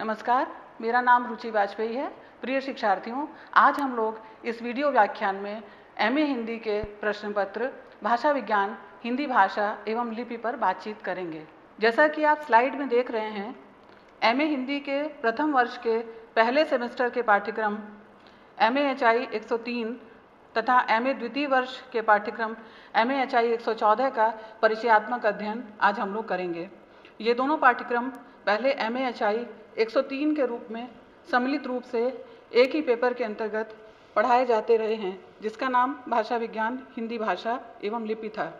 नमस्कार, मेरा नाम रुचि वाजपेयी है, प्रिय शिक्षार्थियों, आज हम लोग इस वीडियो व्याख्यान में एमए हिंदी के प्रश्न पत्र भाषा विज्ञान, हिंदी भाषा एवं लिपि पर बातचीत करेंगे। जैसा कि आप स्लाइड में देख रहे हैं एमए हिंदी के प्रथम वर्ष के पहले सेमेस्टर के पाठ्यक्रम, एम एच आई एक सौ तीन तथा एम ए द्वितीय वर्ष के पाठ्यक्रम, एम एच आई एक सौ चौदह का परिचयात्मक अध्ययन आज हम लोग करेंगे। ये दोनों पाठ्यक्रम पहले एम एच आई एक के रूप में सम्मिलित रूप से एक ही पेपर के अंतर्गत पढ़ाए जाते रहे हैं, जिसका नाम भाषा विज्ञान, हिंदी भाषा एवं लिपि था।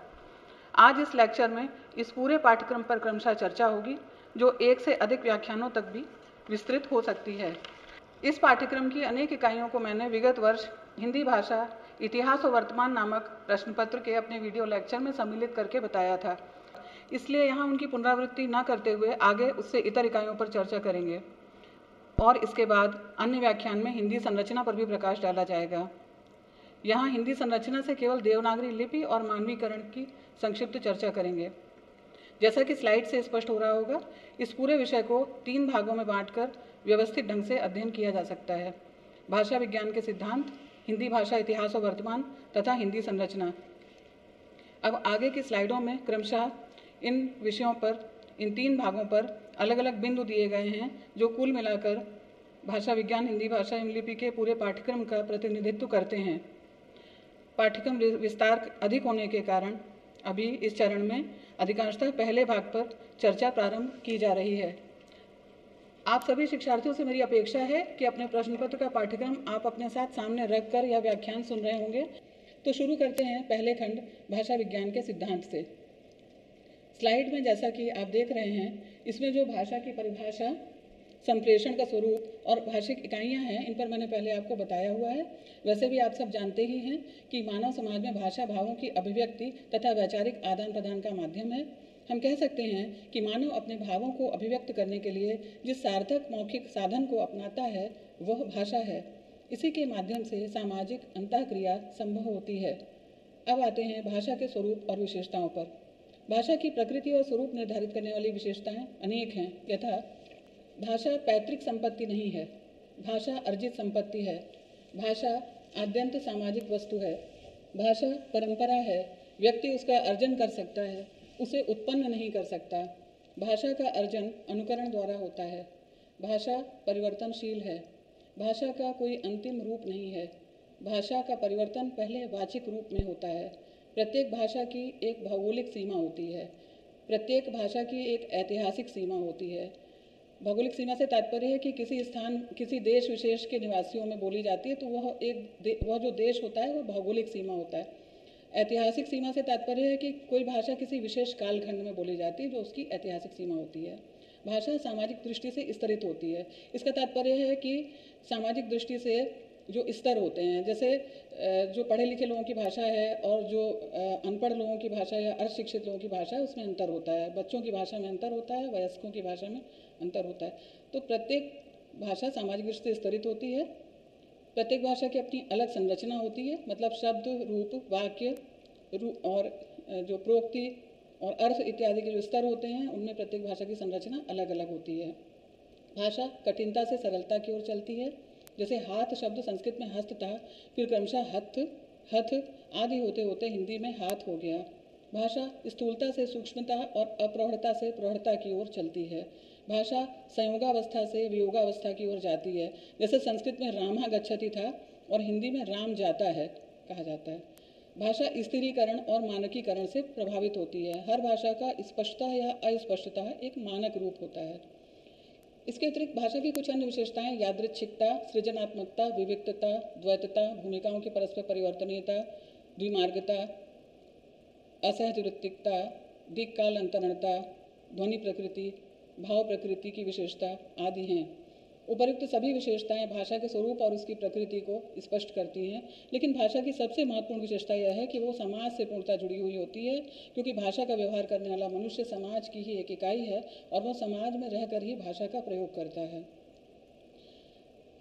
आज इस लेक्चर में इस पूरे पाठ्यक्रम पर क्रमशः चर्चा होगी, जो एक से अधिक व्याख्यानों तक भी विस्तृत हो सकती है। इस पाठ्यक्रम की अनेक इकाइयों को मैंने विगत वर्ष हिंदी भाषा, इतिहास और वर्तमान नामक प्रश्न पत्र के अपने वीडियो लेक्चर में सम्मिलित करके बताया था। इसलिए यहाँ उनकी पुनरावृत्ति न करते हुए आगे उससे इतर इकाइयों पर चर्चा करेंगे। और इसके बाद अन्य व्याख्यान में हिंदी संरचना पर भी प्रकाश डाला जाएगा। यहाँ हिंदी संरचना से केवल देवनागरी लिपि और मानवीकरण की संक्षिप्त चर्चा करेंगे। जैसा कि स्लाइड से स्पष्ट हो रहा होगा, इस पूरे विषय को तीन भागों में बांटकर व्यवस्थित ढंग से अध्ययन किया जा सकता है। भाषा विज्ञान के सिद्धांत, हिंदी भाषा इतिहास और वर्तमान, तथा हिंदी संरचना। अब आगे की स्लाइडों में क्रमशः इन विषयों पर, इन तीन भागों पर अलग अलग बिंदु दिए गए हैं, जो कुल मिलाकर भाषा विज्ञान, हिंदी भाषा लिपि के पूरे पाठ्यक्रम का प्रतिनिधित्व करते हैं। पाठ्यक्रम विस्तार अधिक होने के कारण अभी इस चरण में अधिकांशतः पहले भाग पर चर्चा प्रारंभ की जा रही है। आप सभी शिक्षार्थियों से मेरी अपेक्षा है कि अपने प्रश्न पत्र का पाठ्यक्रम आप अपने साथ सामने रख कर यह व्याख्यान सुन रहे होंगे। तो शुरू करते हैं पहले खंड भाषा विज्ञान के सिद्धांत से। स्लाइड में जैसा कि आप देख रहे हैं, इसमें जो भाषा की परिभाषा, संप्रेषण का स्वरूप और भाषिक इकाइयाँ हैं, इन पर मैंने पहले आपको बताया हुआ है। वैसे भी आप सब जानते ही हैं कि मानव समाज में भाषा भावों की अभिव्यक्ति तथा वैचारिक आदान प्रदान का माध्यम है। हम कह सकते हैं कि मानव अपने भावों को अभिव्यक्त करने के लिए जिस सार्थक मौखिक साधन को अपनाता है, वह भाषा है। इसी के माध्यम से सामाजिक अंतक्रिया संभव होती है। अब आते हैं भाषा के स्वरूप और विशेषताओं पर। भाषा की प्रकृति और स्वरूप निर्धारित करने वाली विशेषताएँ अनेक हैं। यथा, भाषा पैतृक संपत्ति नहीं है, भाषा अर्जित संपत्ति है, भाषा आद्यंत सामाजिक वस्तु है, भाषा परंपरा है, व्यक्ति उसका अर्जन कर सकता है, उसे उत्पन्न नहीं कर सकता। भाषा का अर्जन अनुकरण द्वारा होता है, भाषा परिवर्तनशील है, भाषा का कोई अंतिम रूप नहीं है, भाषा का परिवर्तन पहले वाचिक रूप में होता है। प्रत्येक भाषा की एक भौगोलिक सीमा होती है। प्रत्येक भाषा की एक ऐतिहासिक सीमा होती है। भौगोलिक सीमा से तात्पर्य है कि किसी स्थान, किसी देश विशेष के निवासियों में बोली जाती है तो वह एक वह जो देश होता है, वह भौगोलिक सीमा होता है। ऐतिहासिक सीमा से तात्पर्य है कि कोई भाषा किसी विशेष कालखंड में बोली जाती है, जो उसकी ऐतिहासिक सीमा होती है। भाषा सामाजिक दृष्टि से स्तरित होती है। इसका तात्पर्य है कि सामाजिक दृष्टि से जो स्तर होते हैं, जैसे जो पढ़े लिखे लोगों की भाषा है और जो अनपढ़ लोगों की भाषा या अशिक्षित लोगों की भाषा है, उसमें अंतर होता है। बच्चों की भाषा में अंतर होता है, वयस्कों की भाषा में अंतर होता है। तो प्रत्येक भाषा सामाजिक दृष्टि से स्तरित होती है। प्रत्येक भाषा की अपनी अलग संरचना होती है मतलब शब्द, रूप, वाक्य रूप और जो प्रोक्ति और अर्थ इत्यादि के जो स्तर होते हैं, उनमें प्रत्येक भाषा की संरचना अलग अलग होती है। भाषा कठिनता से सरलता की ओर चलती है। जैसे हाथ शब्द संस्कृत में हस्त था फिर क्रमशः हथ हथ आदि होते होते हिंदी में हाथ हो गया। भाषा स्थूलता से सूक्ष्मता और अप्रौढ़ता से प्रौढ़ता की ओर चलती है। भाषा संयोगावस्था से वियोगावस्था की ओर जाती है। जैसे संस्कृत में रामा गच्छति था और हिंदी में राम जाता है कहा जाता है। भाषा स्थिरीकरण और मानकीकरण से प्रभावित होती है। हर भाषा का स्पष्टता या अस्पष्टता एक मानक रूप होता है। इसके अतिरिक्त भाषा की कुछ अन्य विशेषताएँ, यादृच्छिकता, सृजनात्मकता विविधता द्वैतता, भूमिकाओं की परस्पर परिवर्तनीयता, द्विमार्गता असहज वृत्तिकता दिक्काल अंतरणता ध्वनि प्रकृति, भाव प्रकृति की विशेषता आदि हैं। उपयुक्त सभी विशेषताएँ भाषा के स्वरूप और उसकी प्रकृति को स्पष्ट करती हैं, लेकिन भाषा की सबसे महत्वपूर्ण विशेषता यह है कि वो समाज से पूर्णता जुड़ी हुई होती है, क्योंकि भाषा का व्यवहार करने वाला मनुष्य समाज की ही एक इकाई है और वह समाज में रहकर ही भाषा का प्रयोग करता है।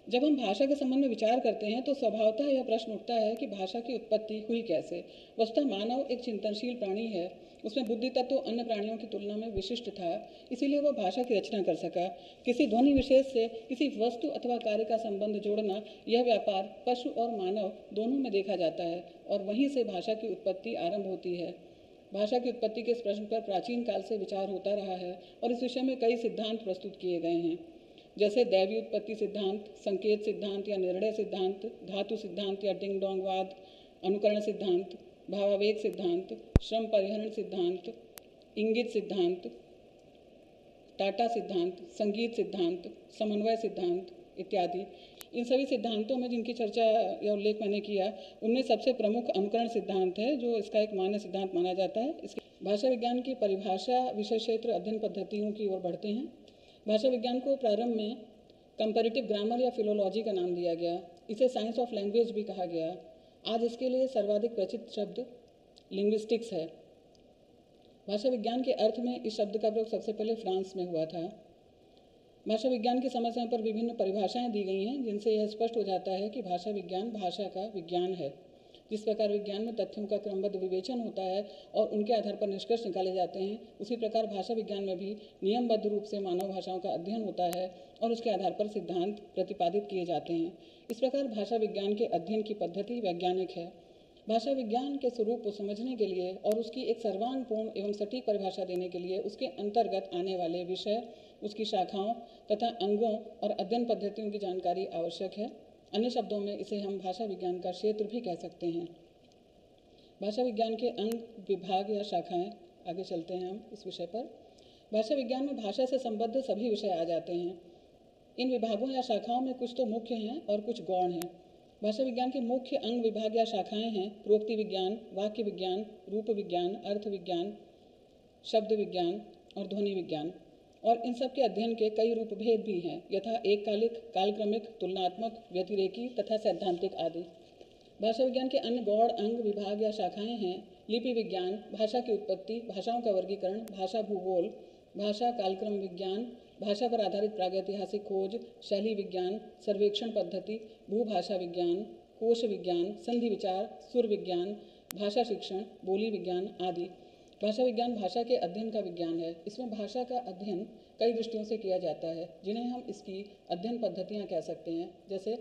जब हम भाषा के संबंध में विचार करते हैं तो स्वभावतः यह प्रश्न उठता है कि भाषा की उत्पत्ति हुई कैसे? वस्तुतः मानव एक चिंतनशील प्राणी है उसमें बुद्धि तत्व अन्य प्राणियों की तुलना में विशिष्ट था, इसीलिए वह भाषा की रचना कर सका। किसी ध्वनि विशेष से किसी वस्तु अथवा कार्य का संबंध जोड़ना, यह व्यापार, पशु और मानव दोनों में देखा जाता है और वहीं से भाषा की उत्पत्ति आरंभ होती है। भाषा की उत्पत्ति के इस प्रश्न पर प्राचीन काल से विचार होता रहा है और इस विषय में कई सिद्धांत प्रस्तुत किए गए हैं। जैसे दैवी उत्पत्ति सिद्धांत, संकेत सिद्धांत या निर्णय सिद्धांत, धातु सिद्धांत या डिंग डोंगवाद अनुकरण सिद्धांत। भावावेग सिद्धांत, श्रम परिहरण सिद्धांत, इंगित सिद्धांत, टाटा सिद्धांत, संगीत सिद्धांत, समन्वय सिद्धांत इत्यादि। इन सभी सिद्धांतों में जिनकी चर्चा या उल्लेख मैंने किया, उनमें सबसे प्रमुख अनुकरण सिद्धांत है, जो इसका एक मान्य सिद्धांत माना जाता है। इसके भाषा विज्ञान की परिभाषा विषय क्षेत्र अध्ययन पद्धतियों की ओर बढ़ते हैं। भाषा विज्ञान को प्रारंभ में कंपेरेटिव ग्रामर या फिलोलॉजी का नाम दिया गया। इसे साइंस ऑफ़ लैंग्वेज भी कहा गया। आज इसके लिए सर्वाधिक प्रचित शब्द लिंग्विस्टिक्स है। भाषा विज्ञान के अर्थ में इस शब्द का प्रयोग सबसे पहले फ्रांस में हुआ था। भाषा विज्ञान की समय समय पर विभिन्न परिभाषाएँ दी गई हैं, जिनसे यह स्पष्ट हो जाता है कि भाषा विज्ञान भाषा का विज्ञान है। जिस प्रकार विज्ञान में तथ्यों का क्रमबद्ध विवेचन होता है और उनके आधार पर निष्कर्ष निकाले जाते हैं, उसी प्रकार भाषा विज्ञान में भी नियमबद्ध रूप से मानव भाषाओं का अध्ययन होता है और उसके आधार पर सिद्धांत प्रतिपादित किए जाते हैं। इस प्रकार भाषा विज्ञान के अध्ययन की पद्धति वैज्ञानिक है। भाषा विज्ञान के स्वरूप को समझने के लिए और उसकी एक सर्वांगपूर्ण एवं सटीक परिभाषा देने के लिए उसके अंतर्गत आने वाले विषय, उसकी शाखाओं तथा अंगों और अध्ययन पद्धतियों की जानकारी आवश्यक है। अन्य शब्दों में इसे हम भाषा विज्ञान का क्षेत्र भी कह सकते हैं। भाषा विज्ञान के अंग, विभाग या शाखाएँ, आगे चलते हैं हम इस विषय पर। भाषा विज्ञान में भाषा से संबद्ध सभी विषय आ जाते हैं। इन विभागों या शाखाओं में कुछ तो मुख्य हैं और कुछ गौण हैं। भाषा विज्ञान के मुख्य अंग, विभाग या शाखाएँ हैं। प्रोक्ति विज्ञान, वाक्य विज्ञान, रूप विज्ञान, अर्थ विज्ञान, शब्द विज्ञान और ध्वनि विज्ञान। और इन सब के अध्ययन के कई रूप भेद भी हैं, यथा एक कालिक कालक्रमिक, तुलनात्मक, व्यतिरेकी तथा सैद्धांतिक आदि। भाषा विज्ञान के अन्य गौड़ अंग, विभाग या शाखाएँ हैं, लिपि विज्ञान, भाषा की उत्पत्ति, भाषाओं का वर्गीकरण, भाषा भूगोल, भाषा कालक्रम विज्ञान, भाषा पर आधारित प्रागैतिहासिक खोज, शैली विज्ञान, सर्वेक्षण पद्धति, भूभाषा विज्ञान, कोश विज्ञान, संधि विचार, सुर विज्ञान, भाषा शिक्षण, बोली विज्ञान आदि। भाषा विज्ञान भाषा के अध्ययन का विज्ञान है। इसमें भाषा का अध्ययन कई दृष्टियों से किया जाता है, जिन्हें हम इसकी अध्ययन पद्धतियाँ कह सकते हैं। जैसे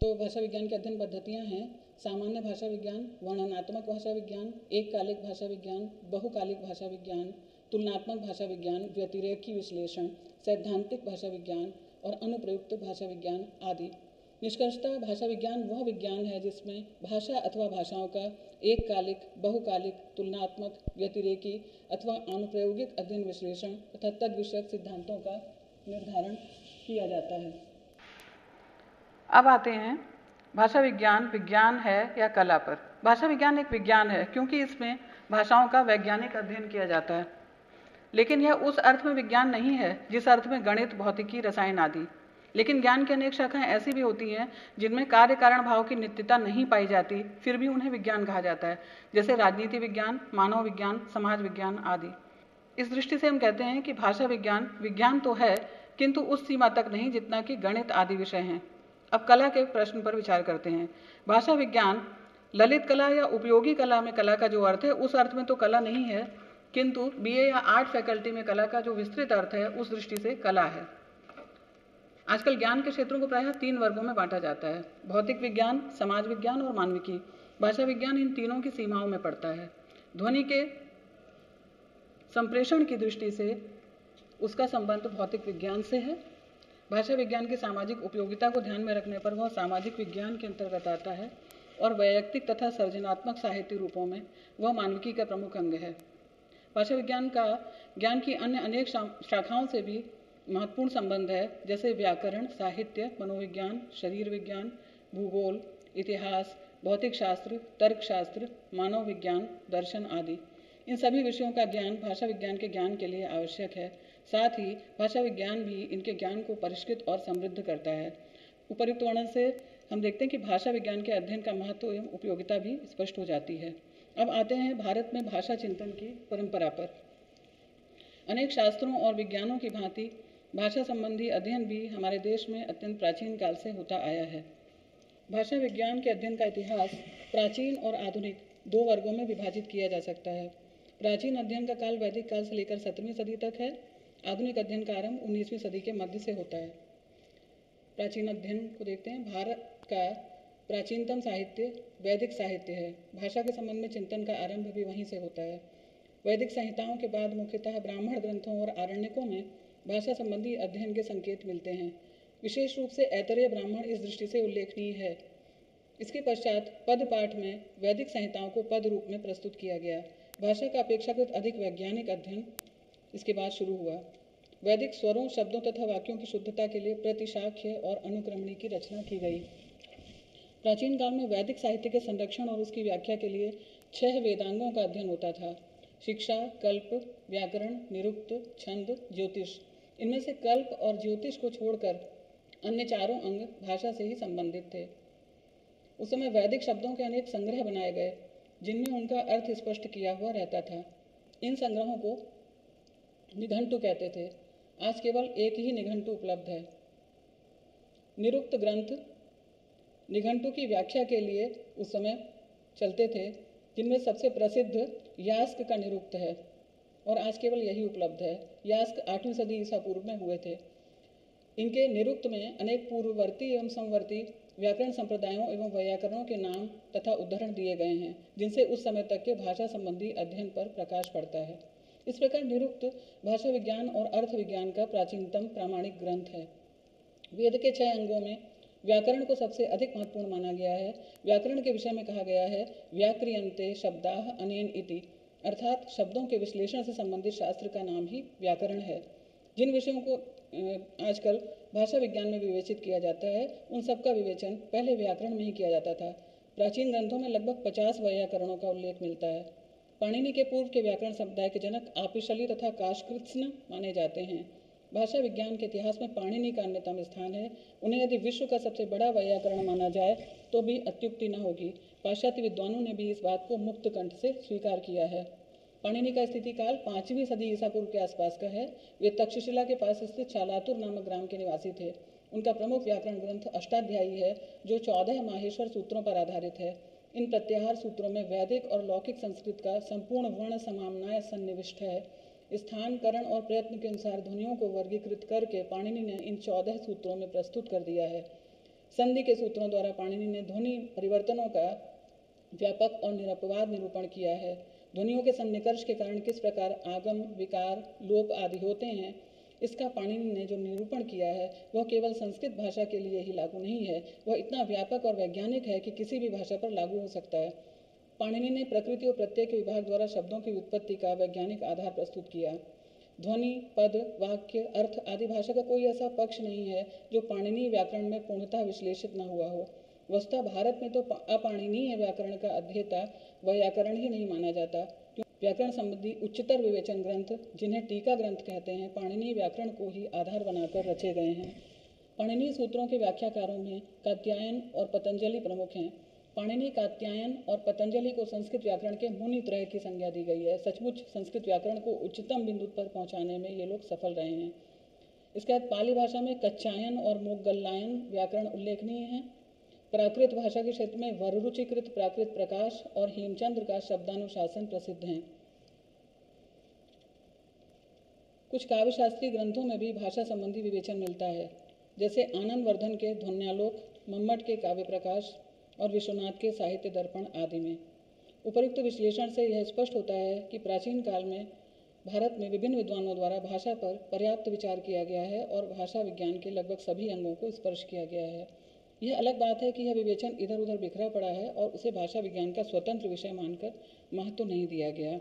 तो भाषा विज्ञान की अध्ययन पद्धतियाँ हैं। सामान्य भाषा विज्ञान, वर्णनात्मक भाषा विज्ञान एक कालिक भाषा विज्ञान, बहुकालिक भाषा विज्ञान, तुलनात्मक भाषा विज्ञान, व्यतिरेकी विश्लेषण, सैद्धांतिक भाषा विज्ञान और अनुप्रयुक्त भाषा विज्ञान आदि। निष्कर्षतः भाषा विज्ञान वह विज्ञान है जिसमें भाषा अथवा भाषाओं का एक कालिक बहुकालिक, तुलनात्मक, व्यतिरेकी अथवा अनुप्रयोगिक अध्ययन विश्लेषण तथा तद विषयक सिद्धांतों का निर्धारण किया जाता है। अब आते हैं। भाषा विज्ञान विज्ञान है या कला पर? भाषा विज्ञान एक विज्ञान है क्योंकि इसमें भाषाओं का वैज्ञानिक अध्ययन किया जाता है। लेकिन यह उस अर्थ में विज्ञान नहीं है जिस अर्थ में गणित, भौतिकी, रसायन आदि लेकिन ज्ञान की अनेक शाखाएँ ऐसी भी होती हैं जिनमें कार्य कारण भाव की नित्यता नहीं पाई जाती, फिर भी उन्हें विज्ञान कहा जाता है, जैसे राजनीति विज्ञान, मानव विज्ञान, समाज विज्ञान आदि। इस दृष्टि से हम कहते हैं कि भाषा विज्ञान विज्ञान तो है, किंतु उस सीमा तक नहीं जितना कि गणित आदि विषय हैं। अब कला के प्रश्न पर विचार करते हैं। भाषा विज्ञान, ललित कला या उपयोगी कला में कला का जो अर्थ है, उस अर्थ में तो कला नहीं है, किंतु बीए या आर्ट फैकल्टी में कला का जो विस्तृत अर्थ है, उस दृष्टि से कला है। आजकल ज्ञान के क्षेत्रों को प्रायः तीन वर्गों में बांटा जाता है। भौतिक विज्ञान, समाज विज्ञान और मानविकी। भाषा विज्ञान इन तीनों की सीमाओं में पड़ता है। ध्वनि के संप्रेषण की दृष्टि से उसका संबंध भौतिक विज्ञान से है। भाषा विज्ञान की सामाजिक उपयोगिता को ध्यान में रखने पर वह सामाजिक विज्ञान के अंतर्गत आता है और वैयक्तिक तथा सर्जनात्मक साहित्य रूपों में वह मानविकी का प्रमुख अंग है। भाषा विज्ञान का, ज्ञान की अन्य अनेक शाखाओं से भी महत्वपूर्ण संबंध है, जैसे व्याकरण, साहित्य, मनोविज्ञान, शरीर विज्ञान, भूगोल, इतिहास, भौतिक शास्त्र, तर्कशास्त्र, मानव विज्ञान, दर्शन आदि। इन सभी विषयों का ज्ञान भाषा विज्ञान के ज्ञान के लिए आवश्यक है। साथ ही, भाषा विज्ञान भी इनके ज्ञान को परिष्कृत और समृद्ध करता है। उपयुक्त वर्णन से हम देखते हैं कि भाषा विज्ञान के अध्ययन का महत्व एवं उपयोगिता भी स्पष्ट हो जाती है। अब आते हैं भारत में भाषा चिंतन की परंपरा पर। अनेक शास्त्रों और विज्ञानों की भांति भाषा संबंधी अध्ययन भी हमारे देश में अत्यंत प्राचीन काल से होता आया है। भाषा विज्ञान के अध्ययन का इतिहास प्राचीन और आधुनिक दो वर्गों में विभाजित किया जा सकता है। प्राचीन अध्ययन का काल वैदिक काल से लेकर सत्रहवीं सदी तक है। आधुनिक अध्ययन का आरंभ उन्नीसवीं सदी के मध्य से होता है। प्राचीन अध्ययन को देखते हैं, भारत का प्राचीनतम साहित्य वैदिक साहित्य है। भाषा के संबंध में चिंतन का आरंभ भी वहीं से होता है। वैदिक संहिताओं के बाद मुख्यतः ब्राह्मण ग्रंथों और आरण्यकों में भाषा संबंधी अध्ययन के संकेत मिलते हैं। विशेष रूप से ऐतरेय ब्राह्मण इस दृष्टि से उल्लेखनीय है। इसके पश्चात पद पाठ में वैदिक संहिताओं को पद रूप में प्रस्तुत किया गया। भाषा का अपेक्षाकृत अधिक वैज्ञानिक अध्ययन इसके बाद शुरू हुआ। वैदिक स्वरों, शब्दों तथा वाक्यों की शुद्धता के लिए प्रतिशाख्य और अनुक्रमणी की रचना की गई। प्राचीन काल में वैदिक साहित्य के संरक्षण और उसकी व्याख्या के लिए छह वेदांगों का अध्ययन होता था। शिक्षा, कल्प, व्याकरण, निरुक्त, छंद, ज्योतिष। इनमें से कल्प और ज्योतिष को छोड़कर अन्य चारों अंग भाषा से ही संबंधित थे। उस समय वैदिक शब्दों के अनेक संग्रह बनाए गए, जिनमें उनका अर्थ स्पष्ट किया हुआ रहता था। इन संग्रहों को निघंटु कहते थे। आज केवल एक ही निघंटु उपलब्ध है। निरुक्त ग्रंथ निघंटु की व्याख्या के लिए उस समय चलते थे, जिनमें सबसे प्रसिद्ध यास्क का निरुक्त है। और आज केवल यही उपलब्ध है। यास्क आठवीं सदी ईसा पूर्व में हुए थे। इनके निरुक्त में अनेक पूर्ववर्ती एवं समवर्ती व्याकरण संप्रदायों एवं व्याकरणों के नाम तथा उदाहरण दिए गए हैं, जिनसे उस समय तक के भाषा संबंधी अध्ययन पर प्रकाश पड़ता है। इस प्रकार निरुक्त भाषा विज्ञान और अर्थ विज्ञान का प्राचीनतम प्रामाणिक ग्रंथ है। वेद के छह अंगों में व्याकरण को सबसे अधिक महत्वपूर्ण माना गया है। व्याकरण के विषय में कहा गया है व्याक्रियंते शब्दाह अनेन इति। अर्थात शब्दों के विश्लेषण से संबंधित शास्त्र का नाम ही व्याकरण है। जिन विषयों को आजकल भाषा विज्ञान में विवेचित किया जाता है, उन सब का विवेचन पहले व्याकरण में ही किया जाता था। प्राचीन ग्रंथों में लगभग पचास व्याकरणों का उल्लेख मिलता है। पाणिनि के पूर्व के व्याकरण समुदाय के जनक आपिशली तथा काशकृत्न माने जाते हैं। भाषा विज्ञान के इतिहास में पाणिनि का अन्यतम स्थान है। उन्हें यदि विश्व का सबसे बड़ा व्याकरण माना जाए तो भी अत्युक्ति न होगी। पाश्चात्य विद्वानों ने भी इस बात को मुक्त कंठ से स्वीकार किया है। पाणिनि का स्थिति काल पांचवीं सदी ईसा पूर्व के आसपास का है। वे तक्षशिला के पास स्थित चालातुर नामक ग्राम के निवासी थे। उनका प्रमुख व्याकरण ग्रंथ अष्टाध्यायी है, जो चौदह माहेश्वर सूत्रों पर आधारित है। इन प्रत्याहार सूत्रों में वैदिक और लौकिक संस्कृत का संपूर्ण वर्ण समामनाय सन्निविष्ट है। स्थान, करण और प्रयत्न के अनुसार ध्वनियों को वर्गीकृत करके पाणिनि ने इन चौदह सूत्रों में प्रस्तुत कर दिया है। संधि के सूत्रों द्वारा पाणिनि ने ध्वनि परिवर्तनों का व्यापक और निरपवाद निरूपण किया है। ध्वनियों के सन्निकर्ष के कारण किस प्रकार आगम, विकार, लोप आदि होते हैं, इसका पाणिनि ने जो निरूपण किया है, वह केवल संस्कृत भाषा के लिए ही लागू नहीं है। वह इतना व्यापक और वैज्ञानिक है कि किसी भी भाषा पर लागू हो सकता है। पाणिनि ने प्रकृति और प्रत्येक विभाग द्वारा शब्दों की उत्पत्ति का वैज्ञानिक आधार प्रस्तुत किया। ध्वनि, पद, वाक्य, अर्थ आदि भाषा का कोई ऐसा पक्ष नहीं है, जो पाणिनि व्याकरण में पूर्णतः विश्लेषित न हुआ हो। वस्तुतः भारत में तो अपाणनीय व्याकरण का अध्येता। व्याकरण ही नहीं माना जाता। व्याकरण संबंधी उच्चतर विवेचन ग्रंथ, जिन्हें टीका ग्रंथ कहते हैं, पाणनीय व्याकरण को ही आधार बनाकर रचे गए हैं। पाणनीय सूत्रों के व्याख्याकारों में कात्यायन और पतंजलि प्रमुख हैं। पाणिनि कात्यायन और पतंजलि को संस्कृत व्याकरण के मुनि त्रय की संज्ञा दी गई है। सचमुच संस्कृत व्याकरण को उच्चतम बिंदु पर पहुँचाने में ये लोग सफल रहे हैं। इसके बाद पाली भाषा में कच्चायन और मोगल्लायन व्याकरण उल्लेखनीय हैं। प्राकृत भाषा के क्षेत्र में वरुचिकृत प्राकृत प्रकाश और हेमचंद्र का शब्दानुशासन प्रसिद्ध हैं। कुछ काव्यशास्त्रीय ग्रंथों में भी भाषा संबंधी विवेचन मिलता है, जैसे आनंद वर्धन के ध्वन्यालोक मम्मट के काव्य प्रकाश और विश्वनाथ के साहित्य दर्पण आदि में। उपयुक्त विश्लेषण से यह स्पष्ट होता है कि प्राचीन काल में भारत में विभिन्न विद्वानों द्वारा भाषा पर पर्याप्त विचार किया गया है और भाषा विज्ञान के लगभग सभी अंगों को स्पर्श किया गया है। यह अलग बात है कि यह विवेचन इधर उधर बिखरा पड़ा है और उसे भाषा विज्ञान का स्वतंत्र विषय मानकर महत्व तो नहीं दिया गया।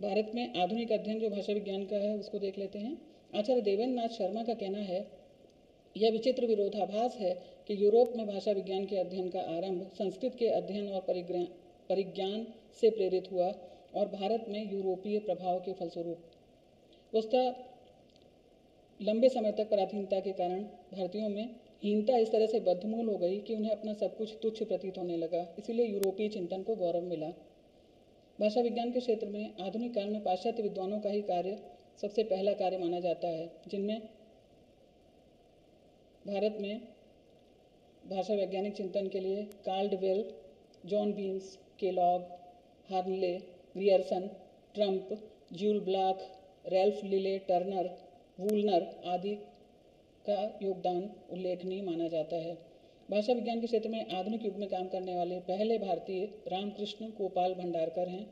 भारत में आधुनिक अध्ययन जो भाषा विज्ञान का है, उसको देख लेते हैं। आचार्य देवेंद्र नाथ शर्मा का कहना है, यह विचित्र विरोधाभास है कि यूरोप में भाषा विज्ञान के अध्ययन का आरंभ संस्कृत के अध्ययन और परिज्ञान से प्रेरित हुआ और भारत में यूरोपीय प्रभाव के फलस्वरूप। उसका लंबे समय तक पराधीनता के कारण भारतीयों में हीनता इस तरह से बदमूल हो गई कि उन्हें अपना सब कुछ तुच्छ प्रतीत होने लगा। इसीलिए यूरोपीय चिंतन को गौरव मिला। भाषा विज्ञान के क्षेत्र में आधुनिक काल में पाश्चात्य विद्वानों का ही कार्य सबसे पहला कार्य माना जाता है, जिनमें भारत में भाषा वैज्ञानिक चिंतन के लिए Caldwell John Beames, Kellogg, Hoernle Grierson Trumpp, Jules Bloch, Ralph Lilley Turner, Woolner आदि का योगदान उल्लेखनीय माना जाता है। भाषा विज्ञान के क्षेत्र में आधुनिक युग में काम करने वाले पहले भारतीय रामकृष्ण गोपाल भंडारकर हैं।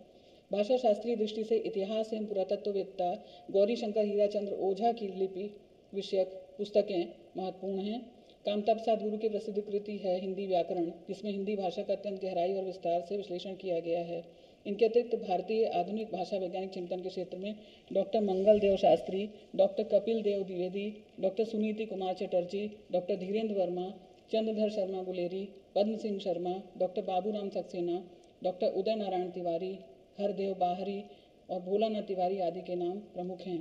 भाषा शास्त्रीय दृष्टि से इतिहास एवं पुरातत्ववेत्ता गौरी शंकर हीराचंद्र ओझा की लिपि विषयक पुस्तकें महत्वपूर्ण हैं। कामता प्रसाद गुरु की प्रसिद्ध कृति है हिंदी व्याकरण, जिसमें हिंदी भाषा का अत्यंत गहराई और विस्तार से विश्लेषण किया गया है। इनके अतिरिक्त भारतीय आधुनिक भाषा वैज्ञानिक चिंतन के क्षेत्र में doctor Mangal Dev Shastri, doctor Kapil Dev Dwivedi, doctor Suniti Kumar Chatterji, doctor Dhirendra Verma, Chandradhar Sharma Guleri, Padma Singh Sharma, doctor Baburam Saksena, doctor Uday Narayan Tiwari, Hardev Bahri और भोलानाथ तिवारी आदि के नाम प्रमुख हैं।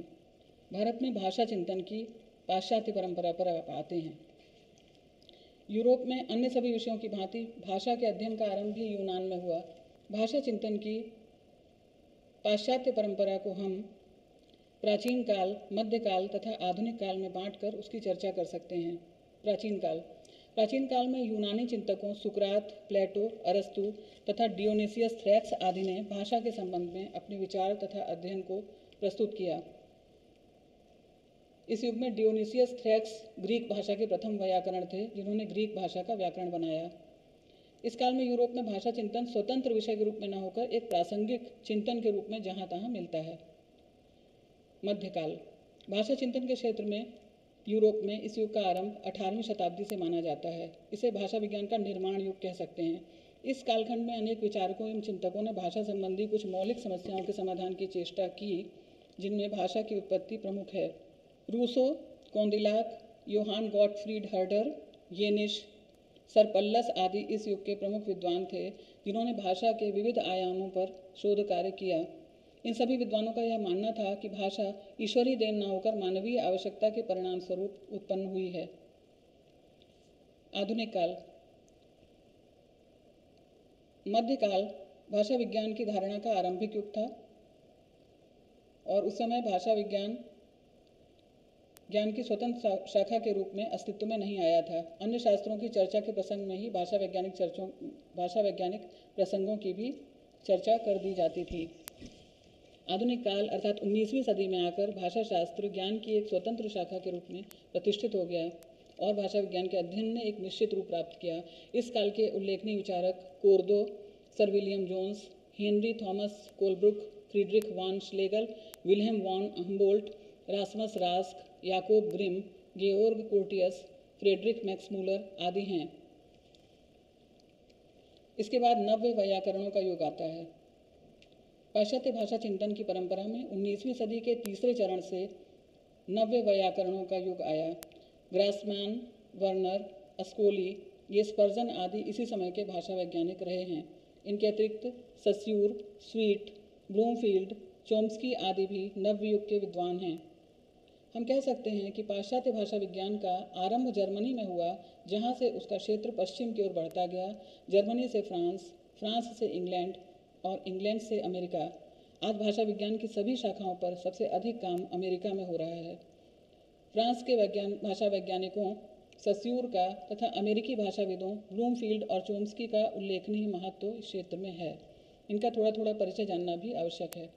भारत में भाषा चिंतन की पाश्चात्य परंपरा पर आते हैं। यूरोप में अन्य सभी विषयों की भांति भाषा के अध्ययन का आरंभ भी यूनान में हुआ। भाषा चिंतन की पाश्चात्य परंपरा को हम प्राचीन काल मध्यकाल तथा आधुनिक काल में बांटकर उसकी चर्चा कर सकते हैं। प्राचीन काल। प्राचीन काल में यूनानी चिंतकों सुकरात, प्लेटो, अरस्तु तथा डियोनेसियस थ्रैक्स आदि ने भाषा के संबंध में अपने विचार तथा अध्ययन को प्रस्तुत किया। इस युग में डियोनिसियस थ्रैक्स ग्रीक भाषा के प्रथम व्याकरण थे, जिन्होंने ग्रीक भाषा का व्याकरण बनाया। इस काल में यूरोप में भाषा चिंतन स्वतंत्र विषय के रूप में न होकर एक प्रासंगिक चिंतन के रूप में जहाँ तहाँ मिलता है। मध्यकाल। भाषा चिंतन के क्षेत्र में यूरोप में इस युग का आरंभ 18वीं शताब्दी से माना जाता है। इसे भाषा विज्ञान का निर्माण युग कह सकते हैं। इस कालखंड में अनेक विचारकों एवं चिंतकों ने भाषा संबंधी कुछ मौलिक समस्याओं के समाधान की चेष्टा की, जिनमें भाषा की उत्पत्ति प्रमुख है। Rousseau Condillac Johann Gottfried Herder, Jenisch सरपल्लस आदि इस युग के प्रमुख विद्वान थे, जिन्होंने भाषा के विविध आयामों पर शोध कार्य किया। इन सभी विद्वानों का यह मानना था कि भाषा ईश्वरीय देन न होकर मानवीय आवश्यकता के परिणाम स्वरूप उत्पन्न हुई है। आधुनिक काल। मध्यकाल भाषा विज्ञान की धारणा का आरंभिक युग था और उस समय भाषा विज्ञान ज्ञान की स्वतंत्र शाखा के रूप में अस्तित्व में नहीं आया था। अन्य शास्त्रों की चर्चा के प्रसंग में ही भाषा वैज्ञानिक चर्चों, भाषा वैज्ञानिक प्रसंगों की भी चर्चा कर दी जाती थी। आधुनिक काल अर्थात 19वीं सदी में आकर भाषा शास्त्र ज्ञान की एक स्वतंत्र शाखा के रूप में प्रतिष्ठित हो गया और भाषा विज्ञान के अध्ययन ने एक निश्चित रूप प्राप्त किया। इस काल के उल्लेखनीय विचारक Coeurdoux, sir William Jones, Henry Thomas Colebrooke Friedrich von Schlegel, Wilhelm von Humboldt Rasmus Rask Jacob Grimm Georg Curtius Friedrich Max Müller आदि हैं। इसके बाद नव्य व्याकरणों का युग आता है। पाश्चात्य भाषा चिंतन की परंपरा में 19वीं सदी के तीसरे चरण से नव्य व्याकरणों का युग आया। ग्रासमैन, वर्नर, अस्कोली, ये स्पर्जन आदि इसी समय के भाषा वैज्ञानिक रहे हैं। इनके अतिरिक्त सस्यूर, स्वीट, ब्लूमफील्ड, चोम्स्की आदि भी नव्य युग के विद्वान हैं। हम कह सकते हैं कि पाश्चात्य भाषा विज्ञान का आरंभ जर्मनी में हुआ, जहाँ से उसका क्षेत्र पश्चिम की ओर बढ़ता गया। जर्मनी से फ्रांस फ्रांस से इंग्लैंड और इंग्लैंड से अमेरिका। आज भाषा विज्ञान की सभी शाखाओं पर सबसे अधिक काम अमेरिका में हो रहा है। फ्रांस के वैज्ञान, भाषा वैज्ञानिकों, सस्यूर का तथा अमेरिकी भाषाविदों ब्लूमफील्ड और चोम्स्की का उल्लेखनीय महत्व इस क्षेत्र में है। इनका थोड़ा थोड़ा परिचय जानना भी आवश्यक है।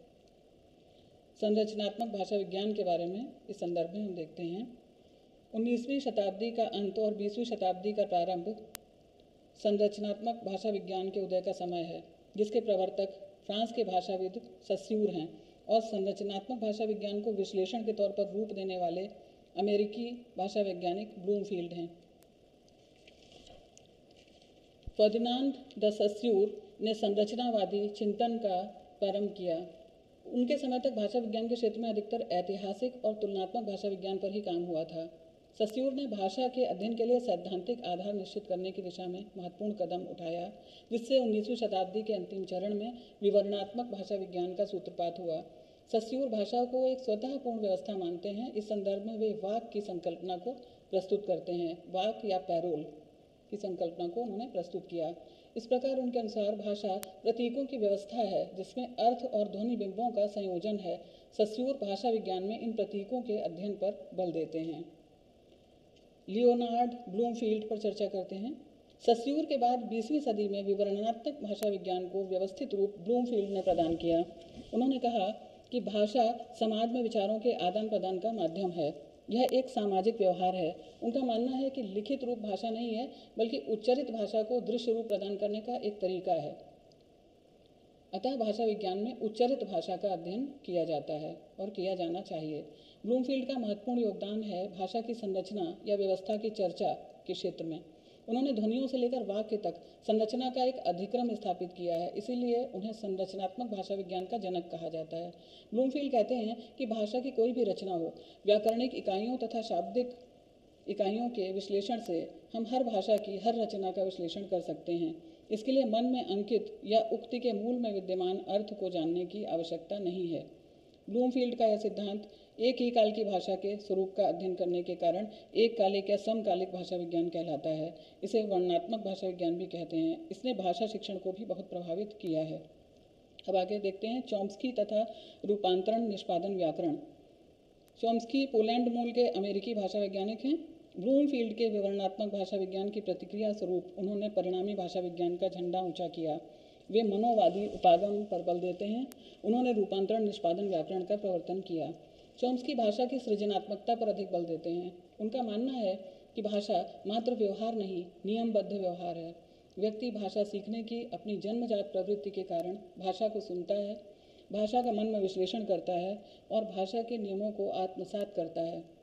संरचनात्मक भाषा विज्ञान के बारे में इस संदर्भ में हम देखते हैं। 19वीं शताब्दी का अंत और 20वीं शताब्दी का प्रारंभ संरचनात्मक भाषा विज्ञान के उदय का समय है, जिसके प्रवर्तक फ्रांस के भाषाविद सस्यूर हैं और संरचनात्मक भाषा विज्ञान को विश्लेषण के तौर पर रूप देने वाले अमेरिकी भाषा वैज्ञानिक ब्लूमफील्ड हैं। फर्दिनांड द सस्यूर ने संरचनावादी चिंतन का प्रारंभ किया। उनके समय तक भाषा विज्ञान के क्षेत्र में अधिकतर ऐतिहासिक और तुलनात्मक भाषा विज्ञान पर ही काम हुआ था। सस्यूर ने भाषा के अध्ययन के लिए सैद्धांतिक आधार निश्चित करने की दिशा में महत्वपूर्ण कदम उठाया, जिससे उन्नीसवीं शताब्दी के अंतिम चरण में विवरणात्मक भाषा विज्ञान का सूत्रपात हुआ। सस्यूर भाषा को एक स्वतः पूर्ण व्यवस्था मानते हैं। इस संदर्भ में वे वाक की संकल्पना को प्रस्तुत करते हैं, वाक या पैरोल की संकल्पना को उन्होंने प्रस्तुत किया। इस प्रकार उनके अनुसार भाषा प्रतीकों की व्यवस्था है, जिसमें अर्थ और ध्वनि बिंबों का संयोजन है। सस्यूर भाषा विज्ञान में इन प्रतीकों के अध्ययन पर बल देते हैं। लियोनार्ड ब्लूमफील्ड पर चर्चा करते हैं। सस्यूर के बाद 20वीं सदी में विवरणात्मक भाषा विज्ञान को व्यवस्थित रूप ब्लूमफील्ड ने प्रदान किया। उन्होंने कहा कि भाषा समाज में विचारों के आदान प्रदान का माध्यम है। यह एक सामाजिक व्यवहार है। उनका मानना है कि लिखित रूप भाषा नहीं है, बल्कि उच्चरित भाषा को दृश्य रूप प्रदान करने का एक तरीका है। अतः भाषा विज्ञान में उच्चरित भाषा का अध्ययन किया जाता है और किया जाना चाहिए। ब्लूमफील्ड का महत्वपूर्ण योगदान है भाषा की संरचना या व्यवस्था की चर्चा के क्षेत्र में। उन्होंने ध्वनियों से लेकर वाक्य तक संरचना का एक अधिक्रम स्थापित किया है। इसीलिए उन्हें संरचनात्मक भाषा विज्ञान का जनक कहा जाता है। ब्लूमफील्ड कहते हैं कि भाषा की कोई भी रचना हो, व्याकरणिक इकाइयों तथा शाब्दिक इकाइयों के विश्लेषण से हम हर भाषा की हर रचना का विश्लेषण कर सकते हैं। इसके लिए मन में अंकित या उक्ति के मूल में विद्यमान अर्थ को जानने की आवश्यकता नहीं है। ब्लूमफील्ड का यह सिद्धांत एक ही काल की भाषा के स्वरूप का अध्ययन करने के कारण एक कालिक या समकालिक भाषा विज्ञान कहलाता है। इसे वर्णात्मक भाषा विज्ञान भी कहते हैं। इसने भाषा शिक्षण को भी बहुत प्रभावित किया है। अब आगे देखते हैं चॉम्स्की तथा रूपांतरण निष्पादन व्याकरण। चॉम्स्की पोलैंड मूल के अमेरिकी भाषा वैज्ञानिक हैं। ब्लूमफील्ड के विवरणात्मक भाषा विज्ञान की प्रतिक्रिया स्वरूप उन्होंने परिणामी भाषा विज्ञान का झंडा ऊँचा किया। वे मनोवादी उपागम पर बल देते हैं। उन्होंने रूपांतरण निष्पादन व्याकरण का प्रवर्तन किया। चॉम्स्की भाषा की सृजनात्मकता पर अधिक बल देते हैं। उनका मानना है कि भाषा मात्र व्यवहार नहीं, नियमबद्ध व्यवहार है। व्यक्ति भाषा सीखने की अपनी जन्मजात प्रवृत्ति के कारण भाषा को सुनता है, भाषा का मन में विश्लेषण करता है और भाषा के नियमों को आत्मसात करता है।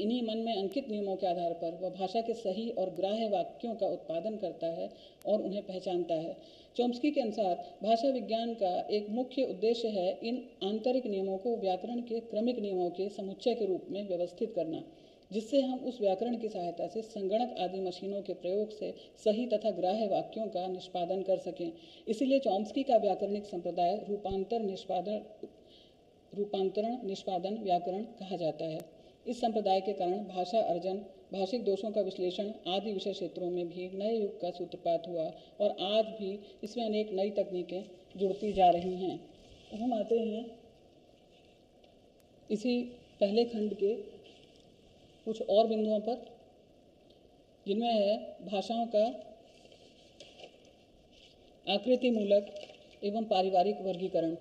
इन्हीं मन में अंकित नियमों के आधार पर वह भाषा के सही और ग्राह्य वाक्यों का उत्पादन करता है और उन्हें पहचानता है। चोम्स्की के अनुसार, भाषा विज्ञान का एक मुख्य उद्देश्य है इन आंतरिक नियमों को व्याकरण के क्रमिक नियमों के समुच्चय के रूप में व्यवस्थित करना, जिससे हम उस व्याकरण की सहायता से संगणक आदि मशीनों के प्रयोग से सही तथा ग्राह्य वाक्यों का निष्पादन कर सकें। इसीलिए चॉम्स्की का व्याकरणिक संप्रदाय रूपांतर निष्पादन, रूपांतरण निष्पादन व्याकरण कहा जाता है। इस संप्रदाय के कारण भाषा अर्जन, भाषिक दोषों का विश्लेषण आदि विषय क्षेत्रों में भी नए युग का सूत्रपात हुआ और आज भी इसमें अनेक नई तकनीकें जुड़ती जा रही हैं। हम आते हैं इसी पहले खंड के कुछ और बिंदुओं पर, जिनमें है भाषाओं का आकृति मूलक एवं पारिवारिक वर्गीकरण।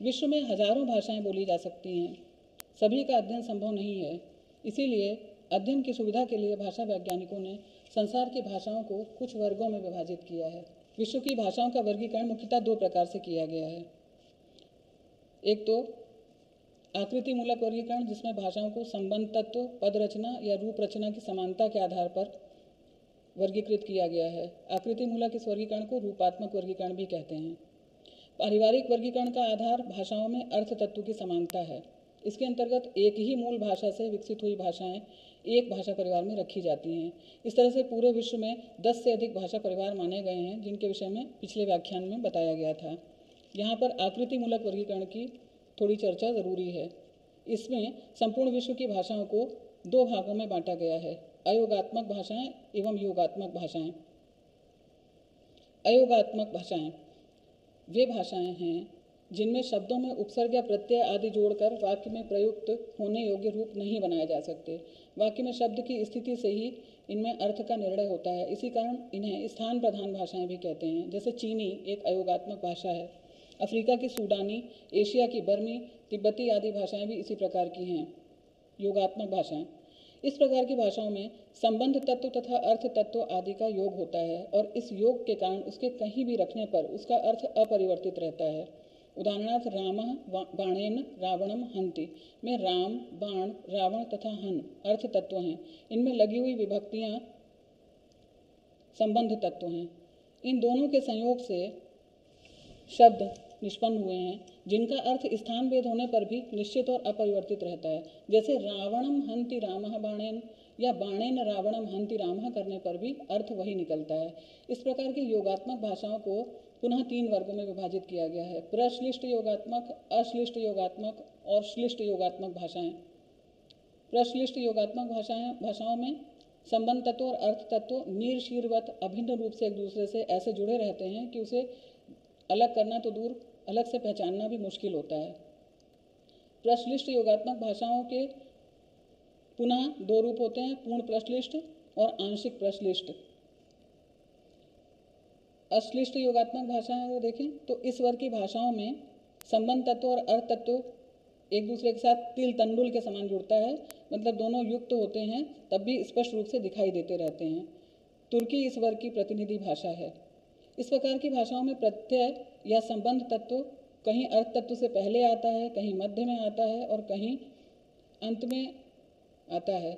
विश्व में हज़ारों भाषाएँ बोली जा सकती हैं। सभी का अध्ययन संभव नहीं है। इसीलिए अध्ययन की सुविधा के लिए भाषा वैज्ञानिकों ने संसार की भाषाओं को कुछ वर्गों में विभाजित किया है। विश्व की भाषाओं का वर्गीकरण मुख्यतः दो प्रकार से किया गया है। एक तो आकृति मूलक वर्गीकरण, जिसमें भाषाओं को संबंध तत्व पद रचना या रूप रचना की समानता के आधार पर वर्गीकृत किया गया है। आकृति मूलक इस वर्गीकरण को रूपात्मक वर्गीकरण भी कहते हैं। पारिवारिक वर्गीकरण का आधार भाषाओं में अर्थ तत्व की समानता है। इसके अंतर्गत एक ही मूल भाषा से विकसित हुई भाषाएँ एक भाषा परिवार में रखी जाती हैं। इस तरह से पूरे विश्व में 10 से अधिक भाषा परिवार माने गए हैं, जिनके विषय में पिछले व्याख्यान में बताया गया था। यहाँ पर आकृति मूलक वर्गीकरण की थोड़ी चर्चा ज़रूरी है। इसमें संपूर्ण विश्व की भाषाओं को दो भागों में बांटा गया है, अयोगात्मक भाषाएँ एवं योगात्मक भाषाएँ। अयोगात्मक भाषाएँ, वे भाषाएँ हैं जिनमें शब्दों में उपसर्ग या प्रत्यय आदि जोड़कर वाक्य में प्रयुक्त होने योग्य रूप नहीं बनाए जा सकते। वाक्य में शब्द की स्थिति से ही इनमें अर्थ का निर्णय होता है। इसी कारण इन्हें स्थान प्रधान भाषाएँ भी कहते हैं, जैसे चीनी एक अयोगात्मक भाषा है। अफ्रीका की सूडानी, एशिया की बर्मी, तिब्बती आदि भाषाएँ भी इसी प्रकार की हैं। योगात्मक भाषाएँ। इस प्रकार की भाषाओं में संबंध तत्व तथा अर्थ तत्व आदि का योग होता है और इस योग के कारण उसके कहीं भी रखने पर उसका अर्थ अपरिवर्तित रहता है। उदाहरणार्थ राम बाणेन रावणम हंति में राम, बाण, रावण तथा हन अर्थ तत्व हैं। इनमें लगी हुई विभक्तियाँ संबंध तत्व हैं। इन दोनों के संयोग से शब्द निष्पन्न हुए हैं, जिनका अर्थ स्थान भेद होने पर भी निश्चित और अपरिवर्तित रहता है। जैसे रावणम हंति राम बाणेन, या बाणेन रावणम हंति राम करने पर भी अर्थ वही निकलता है। इस प्रकार की योगात्मक भाषाओं को पुनः तीन वर्गों में विभाजित किया गया है। प्रश्लिष्ट योगात्मक, अश्लिष्ट योगात्मक और श्लिष्ट योगात्मक भाषाएँ। प्रश्लिष्ट योगात्मक भाषाएँ, भाषाओं में संबंध तत्व और अर्थ तत्व शीरवत अभिन्न रूप से एक दूसरे से ऐसे जुड़े रहते हैं कि उसे अलग करना तो दूर, अलग से पहचानना भी मुश्किल होता है। प्रश्लिष्ट योगात्मक भाषाओं के पुनः दो रूप होते हैं, पूर्ण प्रश्लिष्ट और आंशिक प्रश्लिष्ट। अश्लिष्ट योगात्मक भाषाएँ अगर देखें तो इस वर्ग की भाषाओं में संबंध तत्व और अर्थ तत्व एक दूसरे के साथ तिल तंडुल के समान जुड़ता है। मतलब दोनों युक्त तो होते हैं, तब भी स्पष्ट रूप से दिखाई देते रहते हैं। तुर्की इस वर्ग की प्रतिनिधि भाषा है। इस प्रकार की भाषाओं में प्रत्यय या संबंध तत्व कहीं अर्थ तत्व से पहले आता है, कहीं मध्य में आता है और कहीं अंत में आता है।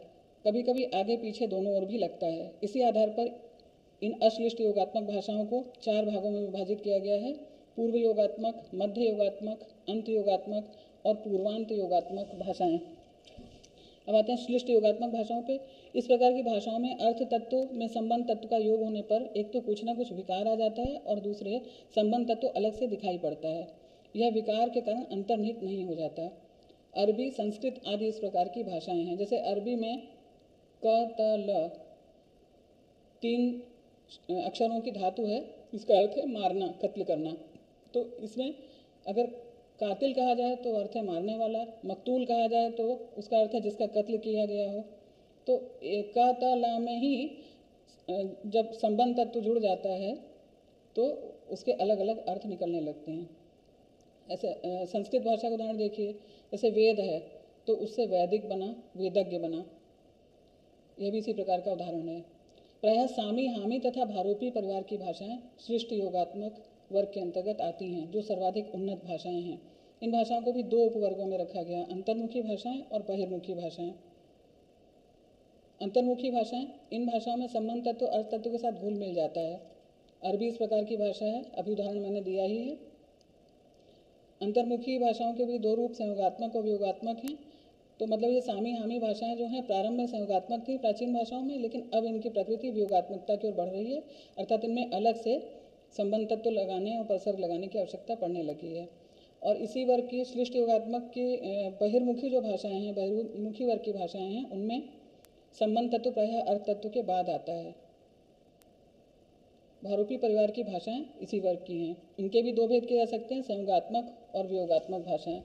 कभी कभी आगे पीछे दोनों ओर भी लगता है। इसी आधार पर इन अश्लिष्ट योगात्मक भाषाओं को चार भागों में विभाजित किया गया है। पूर्व योगात्मक, मध्य योगात्मक, अंत योगात्मक और पूर्वांत योगात्मक भाषाएँ। अब आते हैं श्लिष्ट योगात्मक भाषाओं पे। इस प्रकार की भाषाओं में अर्थ तत्व में संबंध तत्व का योग होने पर एक तो कुछ ना कुछ विकार आ जाता है और दूसरे संबंध तत्व अलग से दिखाई पड़ता है। यह विकार के कारण अंतर्निहित नहीं हो जाता। अरबी, संस्कृत आदि इस प्रकार की भाषाएँ हैं। जैसे अरबी में क, त, ल, तीन अक्षरों की धातु है, इसका अर्थ है मारना, कत्ल करना। तो इसमें अगर कातिल कहा जाए तो अर्थ है मारने वाला, मकतूल कहा जाए तो उसका अर्थ है जिसका कत्ल किया गया हो। तो ला में ही जब संबंध तत्व जुड़ जाता है तो उसके अलग अलग अर्थ निकलने लगते हैं। ऐसे संस्कृत भाषा का उदाहरण देखिए, जैसे वेद है तो उससे वैदिक बना, वेदज्ञ बना। यह भी इसी प्रकार का उदाहरण है। प्रायः सामी, हामी तथा भारोपी परिवार की भाषाएँ सृष्टि योगात्मक वर्ग के अंतर्गत आती हैं, जो सर्वाधिक उन्नत भाषाएँ हैं। इन भाषाओं को भी दो उपवर्गों में रखा गया, अंतर्मुखी भाषाएँ और बहिर्मुखी भाषाएँ। अंतर्मुखी भाषाएँ, इन भाषाओं में संबंध तत्व, अर्थ तत्व के साथ घुल मिल जाता है। अरबी इस प्रकार की भाषा है अभी उदाहरण मैंने दिया ही है। अंतर्मुखी भाषाओं के भी दो रूप, संयोगात्मक और वियोगात्मक हैं। तो मतलब ये सामी हामी भाषाएँ जो हैं प्रारंभ में संयोगात्मक थी, प्राचीन भाषाओं में, लेकिन अब इनकी प्रकृति वियोगात्मकता की ओर बढ़ रही है, अर्थात इनमें अलग से संबंध तत्व लगाने और प्रसर्ग लगाने की आवश्यकता पड़ने लगी है। और इसी वर्ग की श्लिष्ट योगात्मक की बहिर्मुखी जो भाषाएँ हैं, बहिर्मुखी वर्ग की भाषाएँ हैं, उनमें संबंध तत्व प्रायः अर्थ तत्व के बाद आता है। भारूपी परिवार की भाषाएँ इसी वर्ग की हैं। इनके भी दो भेद किए जा सकते हैं, संयोगात्मक और वियोगात्मक भाषाएँ।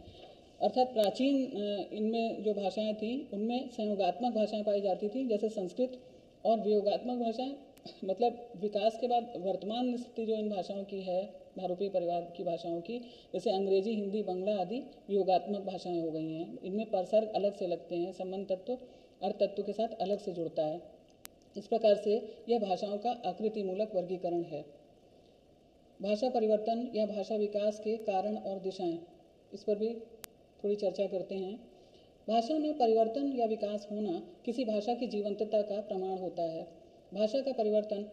अर्थात प्राचीन इनमें जो भाषाएँ थी, उनमें संयोगात्मक भाषाएँ पाई जाती थी, जैसे संस्कृत और वियोगात्मक भाषाएँ। मतलब विकास के बाद वर्तमान स्थिति जो इन भाषाओं की है भारूपी परिवार की भाषाओं की, जैसे अंग्रेज़ी, हिंदी, बंगला आदि योगात्मक भाषाएँ हो गई हैं। इनमें परसर्ग अलग से लगते हैं, संबंध तत्व, अर्थ तत्व के साथ अलग से जुड़ता है। इस प्रकार से यह भाषाओं का आकृति मूलक वर्गीकरण है। भाषा परिवर्तन या भाषा विकास के कारण और दिशाएँ, इस पर भी थोड़ी चर्चा करते हैं। भाषा में परिवर्तन या विकास होना किसी भाषा की जीवंतता का प्रमाण होता है। भाषा का परिवर्तन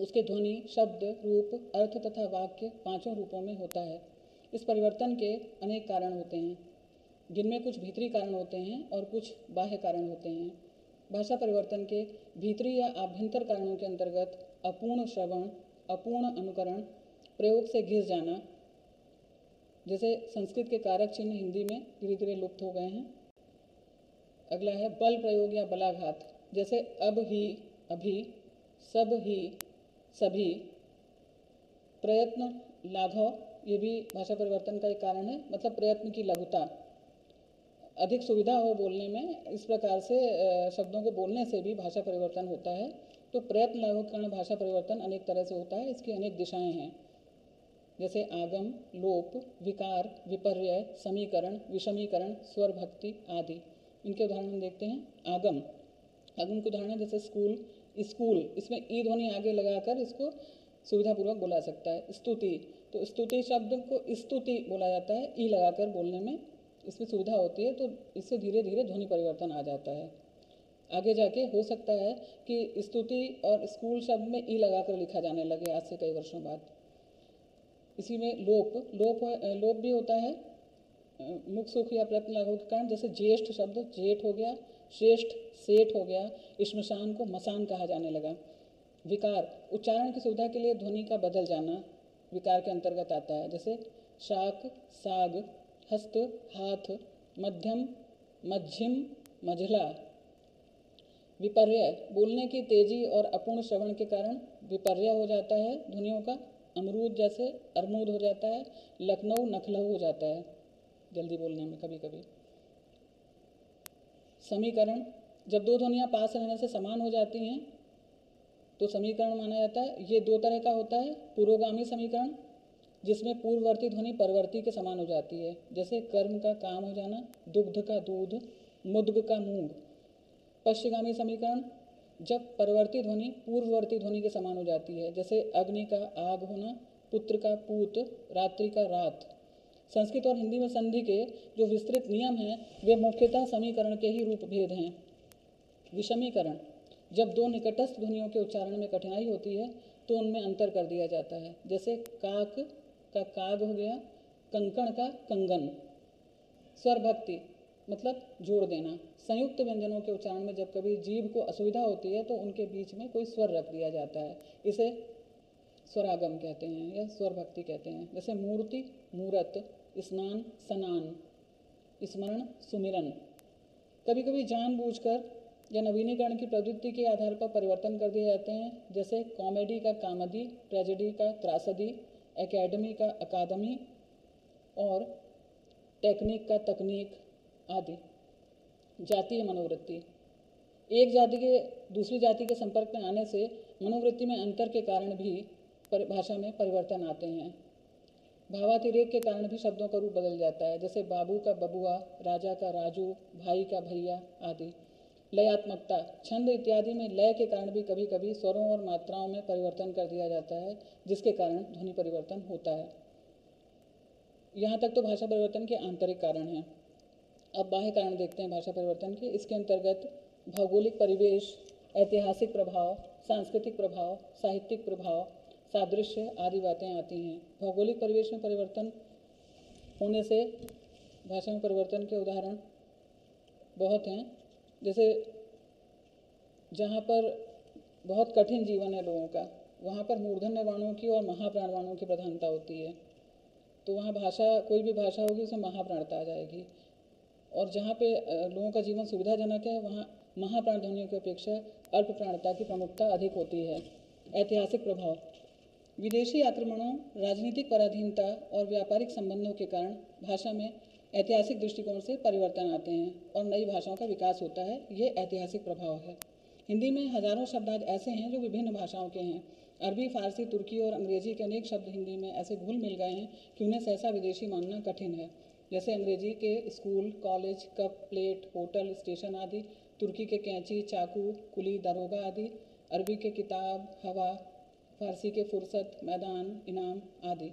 उसके ध्वनि, शब्द, रूप, अर्थ तथा वाक्य पाँचों रूपों में होता है। इस परिवर्तन के अनेक कारण होते हैं। जिनमें कुछ भीतरी कारण होते हैं और कुछ बाह्य कारण होते हैं। भाषा परिवर्तन के भीतरी या आभ्यंतर कारणों के अंतर्गत अपूर्ण श्रवण, अपूर्ण अनुकरण, प्रयोग से घिस जाना जैसे संस्कृत के कारक चिन्ह हिंदी में धीरे धीरे लुप्त हो गए हैं। अगला है बल प्रयोग या बलाघात। जैसे अब ही, अभी, सब ही, सभी, प्रयत्न, लाघव, ये भी भाषा परिवर्तन का एक कारण है मतलब प्रयत्न की लघुता। अधिक सुविधा हो बोलने में, इस प्रकार से शब्दों को बोलने से भी भाषा परिवर्तन होता है। तो प्रयत्न, लघुकरण भाषा परिवर्तन अनेक तरह से होता है, इसकी अनेक दिशाएँ हैं। जैसे आगम, लोप, विकार, विपर्य, समीकरण, विषमीकरण स्वर भक्ति आदि। इनके उदाहरण हम देखते हैं। आगम। आगम के उदाहरण जैसे स्कूल स्कूल, इसमें ई ध्वनि आगे लगाकर इसको सुविधापूर्वक बोला सकता है। स्तुति। तो स्तुति शब्द को स्तुति बोला जाता है, ई लगाकर बोलने में। इसमें सुविधा होती है तो इससे धीरे धीरे ध्वनि परिवर्तन आ जाता है। आगे जाके हो सकता है कि स्तुति और स्कूल शब्द में ई लगाकर लिखा जाने लगे आज से कई वर्षों बाद। इसी में लोप लोप लोप भी होता है मुख सुख या प्रयत्न लागू के कारण, जैसे ज्येष्ठ शब्द जेठ हो गया, श्रेष्ठ, सेठ हो गया श्मशान को मसान कहा जाने लगा। विकार, उच्चारण की सुविधा के लिए ध्वनि का बदल जाना, विकार के अंतर्गत आता है, जैसे शाक, साग, हस्त, हाथ, मध्यम मध्यम मझला। विपर्य बोलने की तेज़ी और अपूर्ण श्रवण के कारण विपर्य हो जाता है ध्वनियों का। अमरूद जैसे अरमूद हो जाता है, लखनऊ नखलऊ हो जाता है, जल्दी बोलने में कभी कभी समीकरण, जब दो ध्वनियाँ पास रहने से समान हो जाती हैं तो समीकरण माना जाता है, ये दो तरह का होता है, पुरोगामी समीकरण, जिसमें पूर्ववर्ती ध्वनि परवर्ती के समान हो जाती है, जैसे कर्म का काम हो जाना, दुग्ध का दूध, मुद्ग का मूंग। पश्चिगामी समीकरण जब परवर्ती ध्वनि पूर्ववर्ती ध्वनि के समान हो जाती है, जैसे अग्नि का आग होना, पुत्र का पूत, रात्रि का रात। संस्कृत और हिंदी में संधि के जो विस्तृत नियम हैं, वे मुख्यतः समीकरण के ही रूप भेद हैं। विषमीकरण, जब दो निकटस्थ ध्वनियों के उच्चारण में कठिनाई होती है तो उनमें अंतर कर दिया जाता है, जैसे काक का काग हो गया, कंकण का कंगन। स्वर भक्ति मतलब जोड़ देना। संयुक्त व्यंजनों के उच्चारण में जब कभी जीव को असुविधा होती है तो उनके बीच में कोई स्वर रख दिया जाता है। इसे स्वरागम कहते हैं या स्वर भक्ति कहते हैं। जैसे मूर्ति, मूरत, स्नान स्नान, स्मरण, सुमिरन। कभी कभी जानबूझकर या नवीनीकरण की प्रवृत्ति के आधार पर परिवर्तन कर दिए जाते हैं। जैसे कॉमेडी का कामदी, ट्रेजेडी का त्रासदी, एकेडमी का अकादमी और टेक्निक का तकनीक। आदि जातीय मनोवृत्ति। एक जाति के, दूसरी जाति के संपर्क में आने से मनोवृत्ति में अंतर के कारण भी भाषा में परिवर्तन आते हैं। भावातिरेक के कारण भी शब्दों का रूप बदल जाता है, जैसे बाबू का बबुआ, राजा का राजू, भाई का भैया आदि। लयात्मकता, छंद इत्यादि में लय के कारण भी कभी कभी स्वरों और मात्राओं में परिवर्तन कर दिया जाता है, जिसके कारण ध्वनि परिवर्तन होता है। यहाँ तक तो भाषा परिवर्तन के आंतरिक कारण हैं। अब बाह्य कारण देखते हैं भाषा परिवर्तन के। इसके अंतर्गत भौगोलिक परिवेश, ऐतिहासिक प्रभाव, सांस्कृतिक प्रभाव, साहित्यिक प्रभाव, सादृश्य आदि बातें आती हैं। भौगोलिक परिवेश में परिवर्तन होने से भाषा में परिवर्तन के उदाहरण बहुत हैं। जैसे जहाँ पर बहुत कठिन जीवन है लोगों का, वहाँ पर मूर्धन्य वाणों की और महाप्राण की प्रधानता होती है। तो वहाँ भाषा, कोई भी भाषा होगी उसमें महाप्राणता आ जाएगी। और जहाँ पे लोगों का जीवन सुविधाजनक है, वहाँ महाप्राण ध्वनियों की अपेक्षा अल्प प्राणता की प्रमुखता अधिक होती है। ऐतिहासिक प्रभाव। विदेशी आक्रमणों, राजनीतिक पराधीनता और व्यापारिक संबंधों के कारण भाषा में ऐतिहासिक दृष्टिकोण से परिवर्तन आते हैं और नई भाषाओं का विकास होता है, ये ऐतिहासिक प्रभाव है। हिंदी में हज़ारों शब्द आज ऐसे हैं जो विभिन्न भाषाओं के हैं। अरबी, फारसी, तुर्की और अंग्रेज़ी के अनेक शब्द हिंदी में ऐसे घुल मिल गए हैं कि उन्हें सहसा विदेशी मानना कठिन है। जैसे अंग्रेज़ी के school, college, cup, plate, hotel, station आदि, तुर्की के कैंची, चाकू, कुली, दरोगा आदि, अरबी के किताब, हवा, फारसी के फुर्सत, मैदान, इनाम आदि।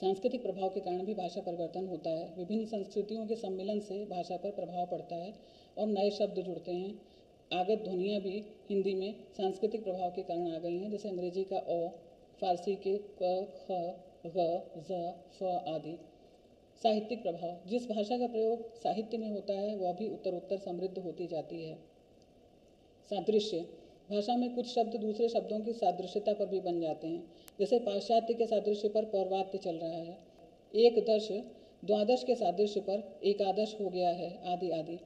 सांस्कृतिक प्रभाव के कारण भी भाषा परिवर्तन होता है। विभिन्न संस्कृतियों के सम्मिलन से भाषा पर प्रभाव पड़ता है और नए शब्द जुड़ते हैं। आगत ध्वनियाँ भी हिंदी में सांस्कृतिक प्रभाव के कारण आ गई हैं, जैसे अंग्रेज़ी का ओ फारसी के क, ख, ग, ज, फ आदि। साहित्यिक प्रभाव। जिस भाषा का प्रयोग साहित्य में होता है, वह भी उत्तर उत्तर समृद्ध होती जाती है। सादृश्य। भाषा में कुछ शब्द दूसरे शब्दों की सादृश्यता पर भी बन जाते हैं। जैसे पाश्चात्य के सादृश्य पर पौर्वात्य चल रहा है। एक दश, द्वादश के सादृश्य पर एकादश हो गया है, आदि आदि।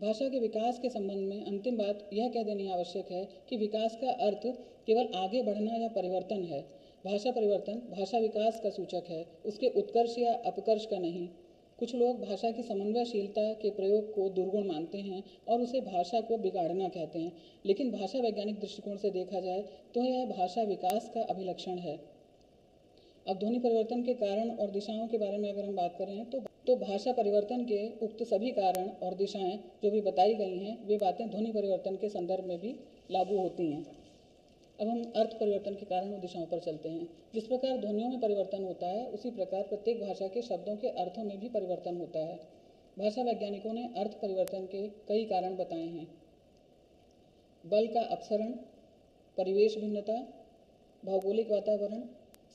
भाषा के विकास के संबंध में अंतिम बात यह कह देनी आवश्यक है कि विकास का अर्थ केवल आगे बढ़ना या परिवर्तन है। भाषा परिवर्तन, भाषा विकास का सूचक है, उसके उत्कर्ष या अपकर्ष का नहीं। कुछ लोग भाषा की समन्वयशीलता के प्रयोग को दुर्गुण मानते हैं और उसे भाषा को बिगाड़ना कहते हैं। लेकिन भाषा वैज्ञानिक दृष्टिकोण से देखा जाए तो यह भाषा विकास का अभिलक्षण है। अब ध्वनि परिवर्तन के कारण और दिशाओं के बारे में अगर हम बात करें तो तो भाषा परिवर्तन के उक्त सभी कारण और दिशाएँ जो भी बताई गई हैं, वे बातें ध्वनि परिवर्तन के संदर्भ में भी लागू होती हैं। अब हम अर्थ परिवर्तन के कारण और दिशाओं पर चलते हैं। जिस प्रकार ध्वनियों में परिवर्तन होता है, उसी प्रकार प्रत्येक भाषा के शब्दों के अर्थों में भी परिवर्तन होता है। भाषा वैज्ञानिकों ने अर्थ परिवर्तन के कई कारण बताए हैं। बल का अपसरण, परिवेश भिन्नता, भौगोलिक वातावरण,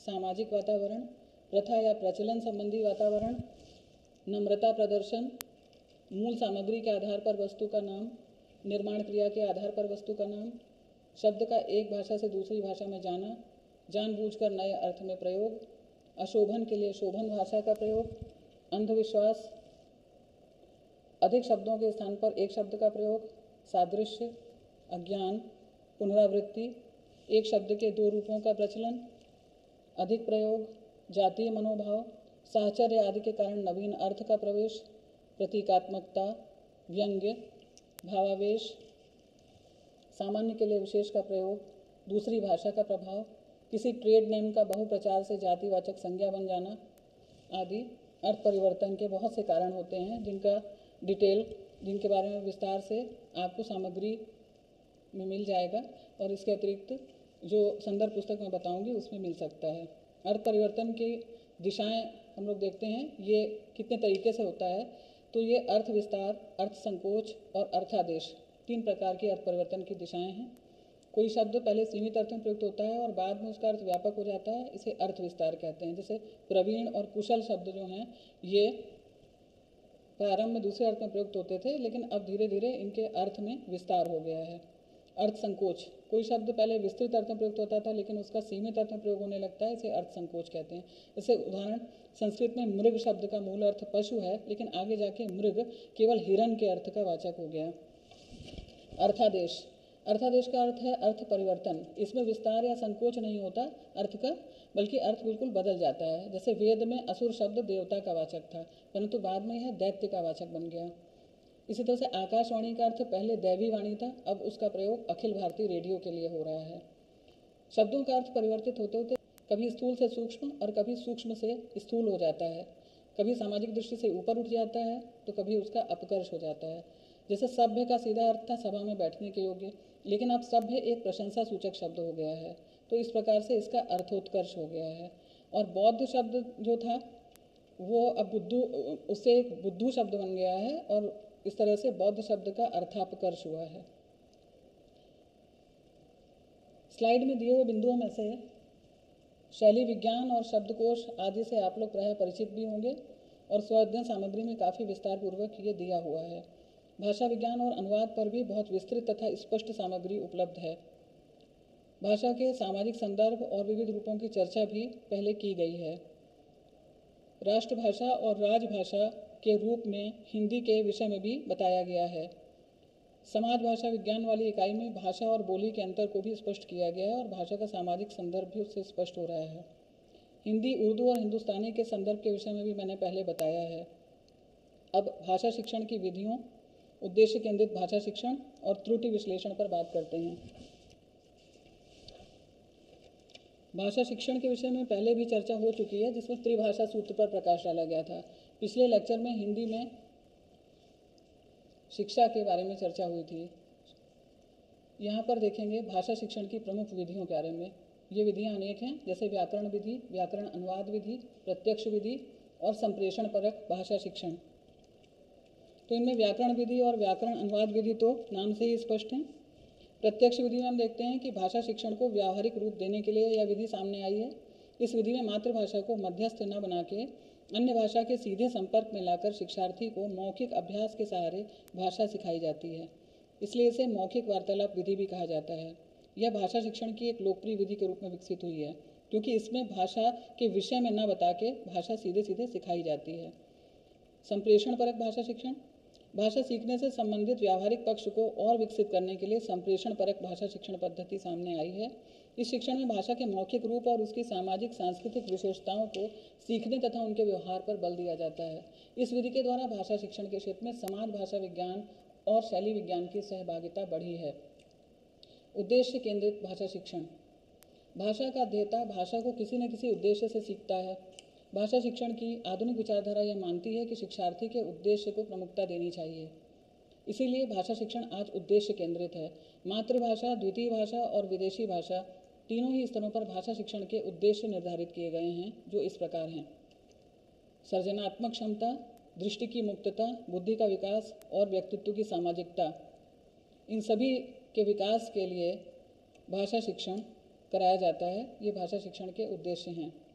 सामाजिक वातावरण, प्रथा या प्रचलन संबंधी वातावरण, नम्रता प्रदर्शन, मूल सामग्री के आधार पर वस्तु का नाम, निर्माण क्रिया के आधार पर वस्तु का नाम शब्द का एक भाषा से दूसरी भाषा में जाना, जानबूझकर नए अर्थ में प्रयोग, अशोभन के लिए शोभन भाषा का प्रयोग, अंधविश्वास, अधिक शब्दों के स्थान पर एक शब्द का प्रयोग, सादृश्य, अज्ञान, पुनरावृत्ति, एक शब्द के दो रूपों का प्रचलन, अधिक प्रयोग, जातीय मनोभाव, साहचर्य आदि के कारण नवीन अर्थ का प्रवेश, प्रतीकात्मकता, व्यंग्य, भावावेश सामान्य के लिए विशेष का प्रयोग, दूसरी भाषा का प्रभाव, किसी ट्रेड नेम का बहुप्रचार से जातिवाचक संज्ञा बन जाना आदि अर्थ परिवर्तन के बहुत से कारण होते हैं, जिनका डिटेल जिनके बारे में विस्तार से आपको सामग्री में मिल जाएगा और इसके अतिरिक्त जो संदर्भ पुस्तक मैं बताऊँगी उसमें मिल सकता है। अर्थ परिवर्तन की दिशाएँ हम लोग देखते हैं, ये कितने तरीके से होता है तो ये अर्थ विस्तार, अर्थ संकोच और अर्थादेश तीन प्रकार की अर्थ परिवर्तन की दिशाएँ हैं। कोई शब्द पहले सीमित अर्थ में प्रयुक्त होता है और बाद में उसका अर्थ व्यापक हो जाता है, इसे अर्थ विस्तार कहते हैं। जैसे प्रवीण और कुशल शब्द जो हैं, ये प्रारंभ में दूसरे अर्थ में प्रयुक्त होते थे, लेकिन अब धीरे धीरे इनके अर्थ में विस्तार हो गया है। अर्थ संकोच। कोई शब्द पहले विस्तृत अर्थ में प्रयुक्त होता था, लेकिन उसका सीमित अर्थ में प्रयोग होने लगता है, इसे अर्थ संकोच कहते हैं। जैसे उदाहरण, संस्कृत में मृग शब्द का मूल अर्थ पशु है, लेकिन आगे जाके मृग केवल हिरण के अर्थ का वाचक हो गया। अर्थादेश। अर्थादेश का अर्थ है अर्थ परिवर्तन। इसमें विस्तार या संकोच नहीं होता अर्थ का, बल्कि अर्थ बिल्कुल बदल जाता है। जैसे वेद में असुर शब्द देवता का वाचक था, परंतु बाद में यह दैत्य का वाचक बन गया। इसी तरह से आकाशवाणी का अर्थ पहले दैवी वाणी था, अब उसका प्रयोग अखिल भारतीय रेडियो के लिए हो रहा है। शब्दों का अर्थ परिवर्तित होते होते कभी स्थूल से सूक्ष्म और कभी सूक्ष्म से स्थूल हो जाता है। कभी सामाजिक दृष्टि से ऊपर उठ जाता है तो कभी उसका अपकर्ष हो जाता है। जैसे सभ्य का सीधा अर्थ था सभा में बैठने के योग्य, लेकिन अब सभ्य एक प्रशंसा सूचक शब्द हो गया है तो इस प्रकार से इसका अर्थोत्कर्ष हो गया है। और बौद्ध शब्द जो था, वो अब बुद्धू, उससे एक बुद्धू शब्द बन गया है और इस तरह से बौद्ध शब्द का अर्थापकर्ष हुआ है। स्लाइड में दिए हुए बिंदुओं में से शैली विज्ञान और शब्दकोश आदि से आप लोग प्राय परिचित भी होंगे और स्वाध्ययन सामग्री में काफ़ी विस्तार पूर्वक ये दिया हुआ है। भाषा विज्ञान और अनुवाद पर भी बहुत विस्तृत तथा स्पष्ट सामग्री उपलब्ध है। भाषा के सामाजिक संदर्भ और विविध रूपों की चर्चा भी पहले की गई है। राष्ट्रभाषा और राजभाषा के रूप में हिंदी के विषय में भी बताया गया है। समाज भाषा विज्ञान वाली इकाई में भाषा और बोली के अंतर को भी स्पष्ट किया गया है और भाषा का सामाजिक संदर्भ भी उससे स्पष्ट हो रहा है। हिंदी उर्दू और हिंदुस्तानी के संदर्भ के विषय में भी मैंने पहले बताया है। अब भाषा शिक्षण की विधियों उद्देश्य केंद्रित भाषा शिक्षण और त्रुटि विश्लेषण पर बात करते हैं। भाषा शिक्षण के विषय में पहले भी चर्चा हो चुकी है, जिसमें त्रिभाषा सूत्र पर प्रकाश डाला गया था। पिछले लेक्चर में हिंदी में शिक्षा के बारे में चर्चा हुई थी। यहाँ पर देखेंगे भाषा शिक्षण की प्रमुख विधियों के बारे में। ये विधियाँ अनेक हैं, जैसे व्याकरण विधि, व्याकरण अनुवाद विधि, प्रत्यक्ष विधि और संप्रेषण परक भाषा शिक्षण। तो इनमें व्याकरण विधि और व्याकरण अनुवाद विधि तो नाम से ही स्पष्ट हैं। प्रत्यक्ष विधि में हम देखते हैं कि भाषा शिक्षण को व्यावहारिक रूप देने के लिए यह विधि सामने आई है। इस विधि में मातृभाषा को मध्यस्थ न बना के अन्य भाषा के सीधे संपर्क में लाकर शिक्षार्थी को मौखिक अभ्यास के सहारे भाषा सिखाई जाती है। इसलिए इसे मौखिक वार्तालाप विधि भी कहा जाता है। यह भाषा शिक्षण की एक लोकप्रिय विधि के रूप में विकसित हुई है, क्योंकि इसमें भाषा के विषय में न बता के भाषा सीधे सीधे सिखाई जाती है। संप्रेषण परक भाषा शिक्षण भाषा सीखने से संबंधित व्यावहारिक पक्ष को और विकसित करने के लिए संप्रेषण परक भाषा शिक्षण पद्धति सामने आई है। इस शिक्षण में भाषा के मौखिक रूप और उसकी सामाजिक, सांस्कृतिक विशेषताओं को सीखने तथा उनके व्यवहार पर बल दिया जाता है। इस विधि के द्वारा भाषा शिक्षण के क्षेत्र में समाज, भाषा विज्ञान और शैली विज्ञान की सहभागिता बढ़ी है। उद्देश्य केंद्रित भाषा शिक्षण। भाषा का अध्येता भाषा को किसी न किसी उद्देश्य से सीखता है। भाषा शिक्षण की आधुनिक विचारधारा यह मानती है कि शिक्षार्थी के उद्देश्य को प्रमुखता देनी चाहिए। इसीलिए भाषा शिक्षण आज उद्देश्य केंद्रित है। मातृभाषा, द्वितीय भाषा और विदेशी भाषा तीनों ही स्तरों पर भाषा शिक्षण के उद्देश्य निर्धारित किए गए हैं, जो इस प्रकार हैं। सर्जनात्मक क्षमता, दृष्टि की मुक्तता, बुद्धि का विकास और व्यक्तित्व की सामाजिकता, इन सभी के विकास के लिए भाषा शिक्षण कराया जाता है। ये भाषा शिक्षण के उद्देश्य हैं।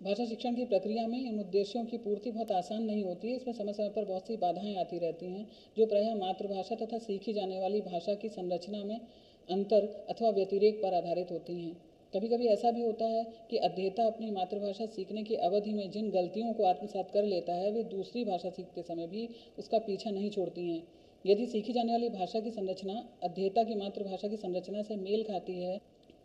भाषा शिक्षण की प्रक्रिया में इन उद्देश्यों की पूर्ति बहुत आसान नहीं होती है। इसमें समय समय पर बहुत सी बाधाएँ आती रहती हैं, जो प्रायः मातृभाषा तथा सीखी जाने वाली भाषा की संरचना में अंतर अथवा व्यतिरेक पर आधारित होती हैं। कभी कभी ऐसा भी होता है कि अध्येता अपनी मातृभाषा सीखने की अवधि में जिन गलतियों को आत्मसात कर लेता है, वे दूसरी भाषा सीखते समय भी उसका पीछा नहीं छोड़ती हैं। यदि सीखी जाने वाली भाषा की संरचना अध्येता की मातृभाषा की संरचना से मेल खाती है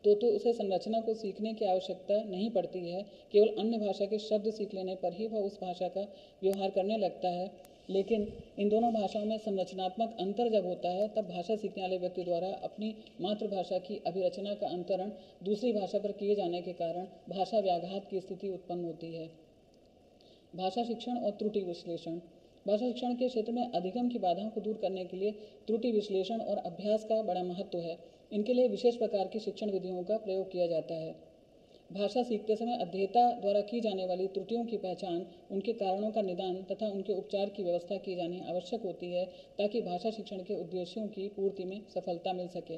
तो तो उसे संरचना को सीखने की आवश्यकता नहीं पड़ती है। केवल अन्य भाषा के शब्द सीख लेने पर ही वह उस भाषा का व्यवहार करने लगता है। लेकिन इन दोनों भाषाओं में संरचनात्मक अंतर जब होता है, तब भाषा सीखने वाले व्यक्ति द्वारा अपनी मातृभाषा की अभिरचना का अंतरण दूसरी भाषा पर किए जाने के कारण भाषा व्याघात की स्थिति उत्पन्न होती है। भाषा शिक्षण और त्रुटि विश्लेषण। भाषा शिक्षण के क्षेत्र में अधिगम की बाधाओं को दूर करने के लिए त्रुटि विश्लेषण और अभ्यास का बड़ा महत्व है। इनके लिए विशेष प्रकार की शिक्षण विधियों का प्रयोग किया जाता है। भाषा सीखते समय अध्येता द्वारा की जाने वाली त्रुटियों की पहचान, उनके कारणों का निदान तथा उनके उपचार की व्यवस्था की जानी आवश्यक होती है ताकि भाषा शिक्षण के उद्देश्यों की पूर्ति में सफलता मिल सके।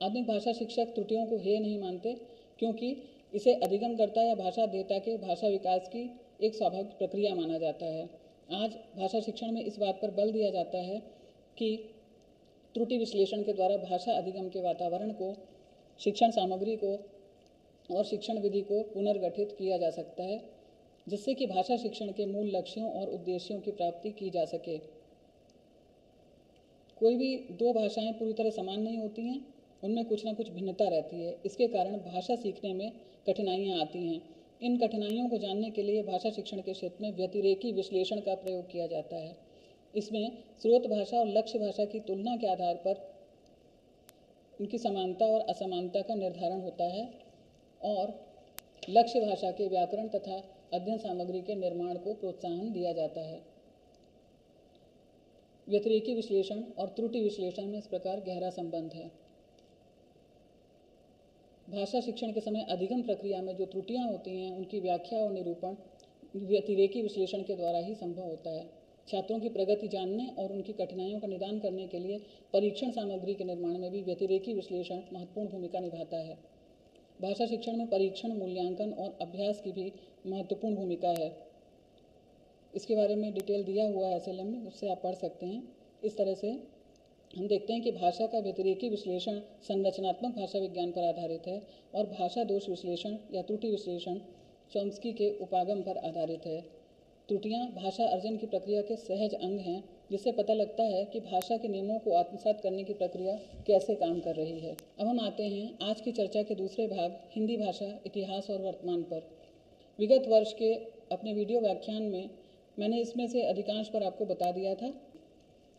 आधुनिक भाषा शिक्षक त्रुटियों को हे नहीं मानते, क्योंकि इसे अधिगम करता या भाषा देता के भाषा विकास की एक स्वाभाविक प्रक्रिया माना जाता है। आज भाषा शिक्षण में इस बात पर बल दिया जाता है कि त्रुटि विश्लेषण के द्वारा भाषा अधिगम के वातावरण को, शिक्षण सामग्री को और शिक्षण विधि को पुनर्गठित किया जा सकता है, जिससे कि भाषा शिक्षण के मूल लक्ष्यों और उद्देश्यों की प्राप्ति की जा सके। कोई भी दो भाषाएँ पूरी तरह समान नहीं होती हैं, उनमें कुछ ना कुछ भिन्नता रहती है। इसके कारण भाषा सीखने में कठिनाइयाँ आती हैं। इन कठिनाइयों को जानने के लिए भाषा शिक्षण के क्षेत्र में व्यतिरेकी विश्लेषण का प्रयोग किया जाता है। इसमें स्रोत भाषा और लक्ष्य भाषा की तुलना के आधार पर उनकी समानता और असमानता का निर्धारण होता है और लक्ष्य भाषा के व्याकरण तथा अध्ययन सामग्री के निर्माण को प्रोत्साहन दिया जाता है। व्यतिरेकी विश्लेषण और त्रुटि विश्लेषण में इस प्रकार गहरा संबंध है। भाषा शिक्षण के समय अधिगम प्रक्रिया में जो त्रुटियाँ होती हैं, उनकी व्याख्या और निरूपण व्यतिरेकी विश्लेषण के द्वारा ही संभव होता है। छात्रों की प्रगति जानने और उनकी कठिनाइयों का निदान करने के लिए परीक्षण सामग्री के निर्माण में भी व्यतिरेकी विश्लेषण महत्वपूर्ण भूमिका निभाता है। भाषा शिक्षण में परीक्षण, मूल्यांकन और अभ्यास की भी महत्वपूर्ण भूमिका है। इसके बारे में डिटेल दिया हुआ है एसएलएम में उससे आप पढ़ सकते हैं। इस तरह से हम देखते हैं कि भाषा का व्यतिरेकी विश्लेषण संरचनात्मक भाषा विज्ञान पर आधारित है और भाषा दोष विश्लेषण या त्रुटि विश्लेषण चॉम्स्की के उपागम पर आधारित है। त्रुटियाँ भाषा अर्जन की प्रक्रिया के सहज अंग हैं, जिससे पता लगता है कि भाषा के नियमों को आत्मसात करने की प्रक्रिया कैसे काम कर रही है। अब हम आते हैं आज की चर्चा के दूसरे भाग, हिंदी भाषा, इतिहास और वर्तमान पर। विगत वर्ष के अपने वीडियो व्याख्यान में मैंने इसमें से अधिकांश पर आपको बता दिया था।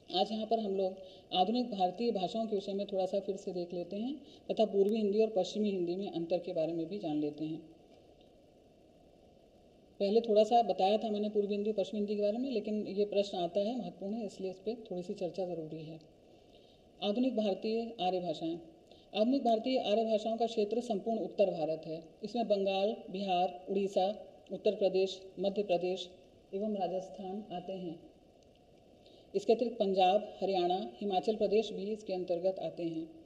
आज यहाँ पर हम लोग आधुनिक भारतीय भाषाओं के विषय में थोड़ा सा फिर से देख लेते हैं, तथा पूर्वी हिंदी और पश्चिमी हिंदी में अंतर के बारे में भी जान लेते हैं। पहले थोड़ा सा बताया था मैंने पूर्वी हिंदी पश्चिमी हिंदी के बारे में, लेकिन ये प्रश्न आता है महत्वपूर्ण है, इसलिए इस पर थोड़ी सी चर्चा ज़रूरी है। आधुनिक भारतीय आर्य भाषाएँ। आधुनिक भारतीय आर्य भाषाओं का क्षेत्र संपूर्ण उत्तर भारत है। इसमें बंगाल, बिहार, उड़ीसा, उत्तर प्रदेश, मध्य प्रदेश एवं राजस्थान आते हैं। इसके अतिरिक्त पंजाब, हरियाणा, हिमाचल प्रदेश भी इसके अंतर्गत आते हैं।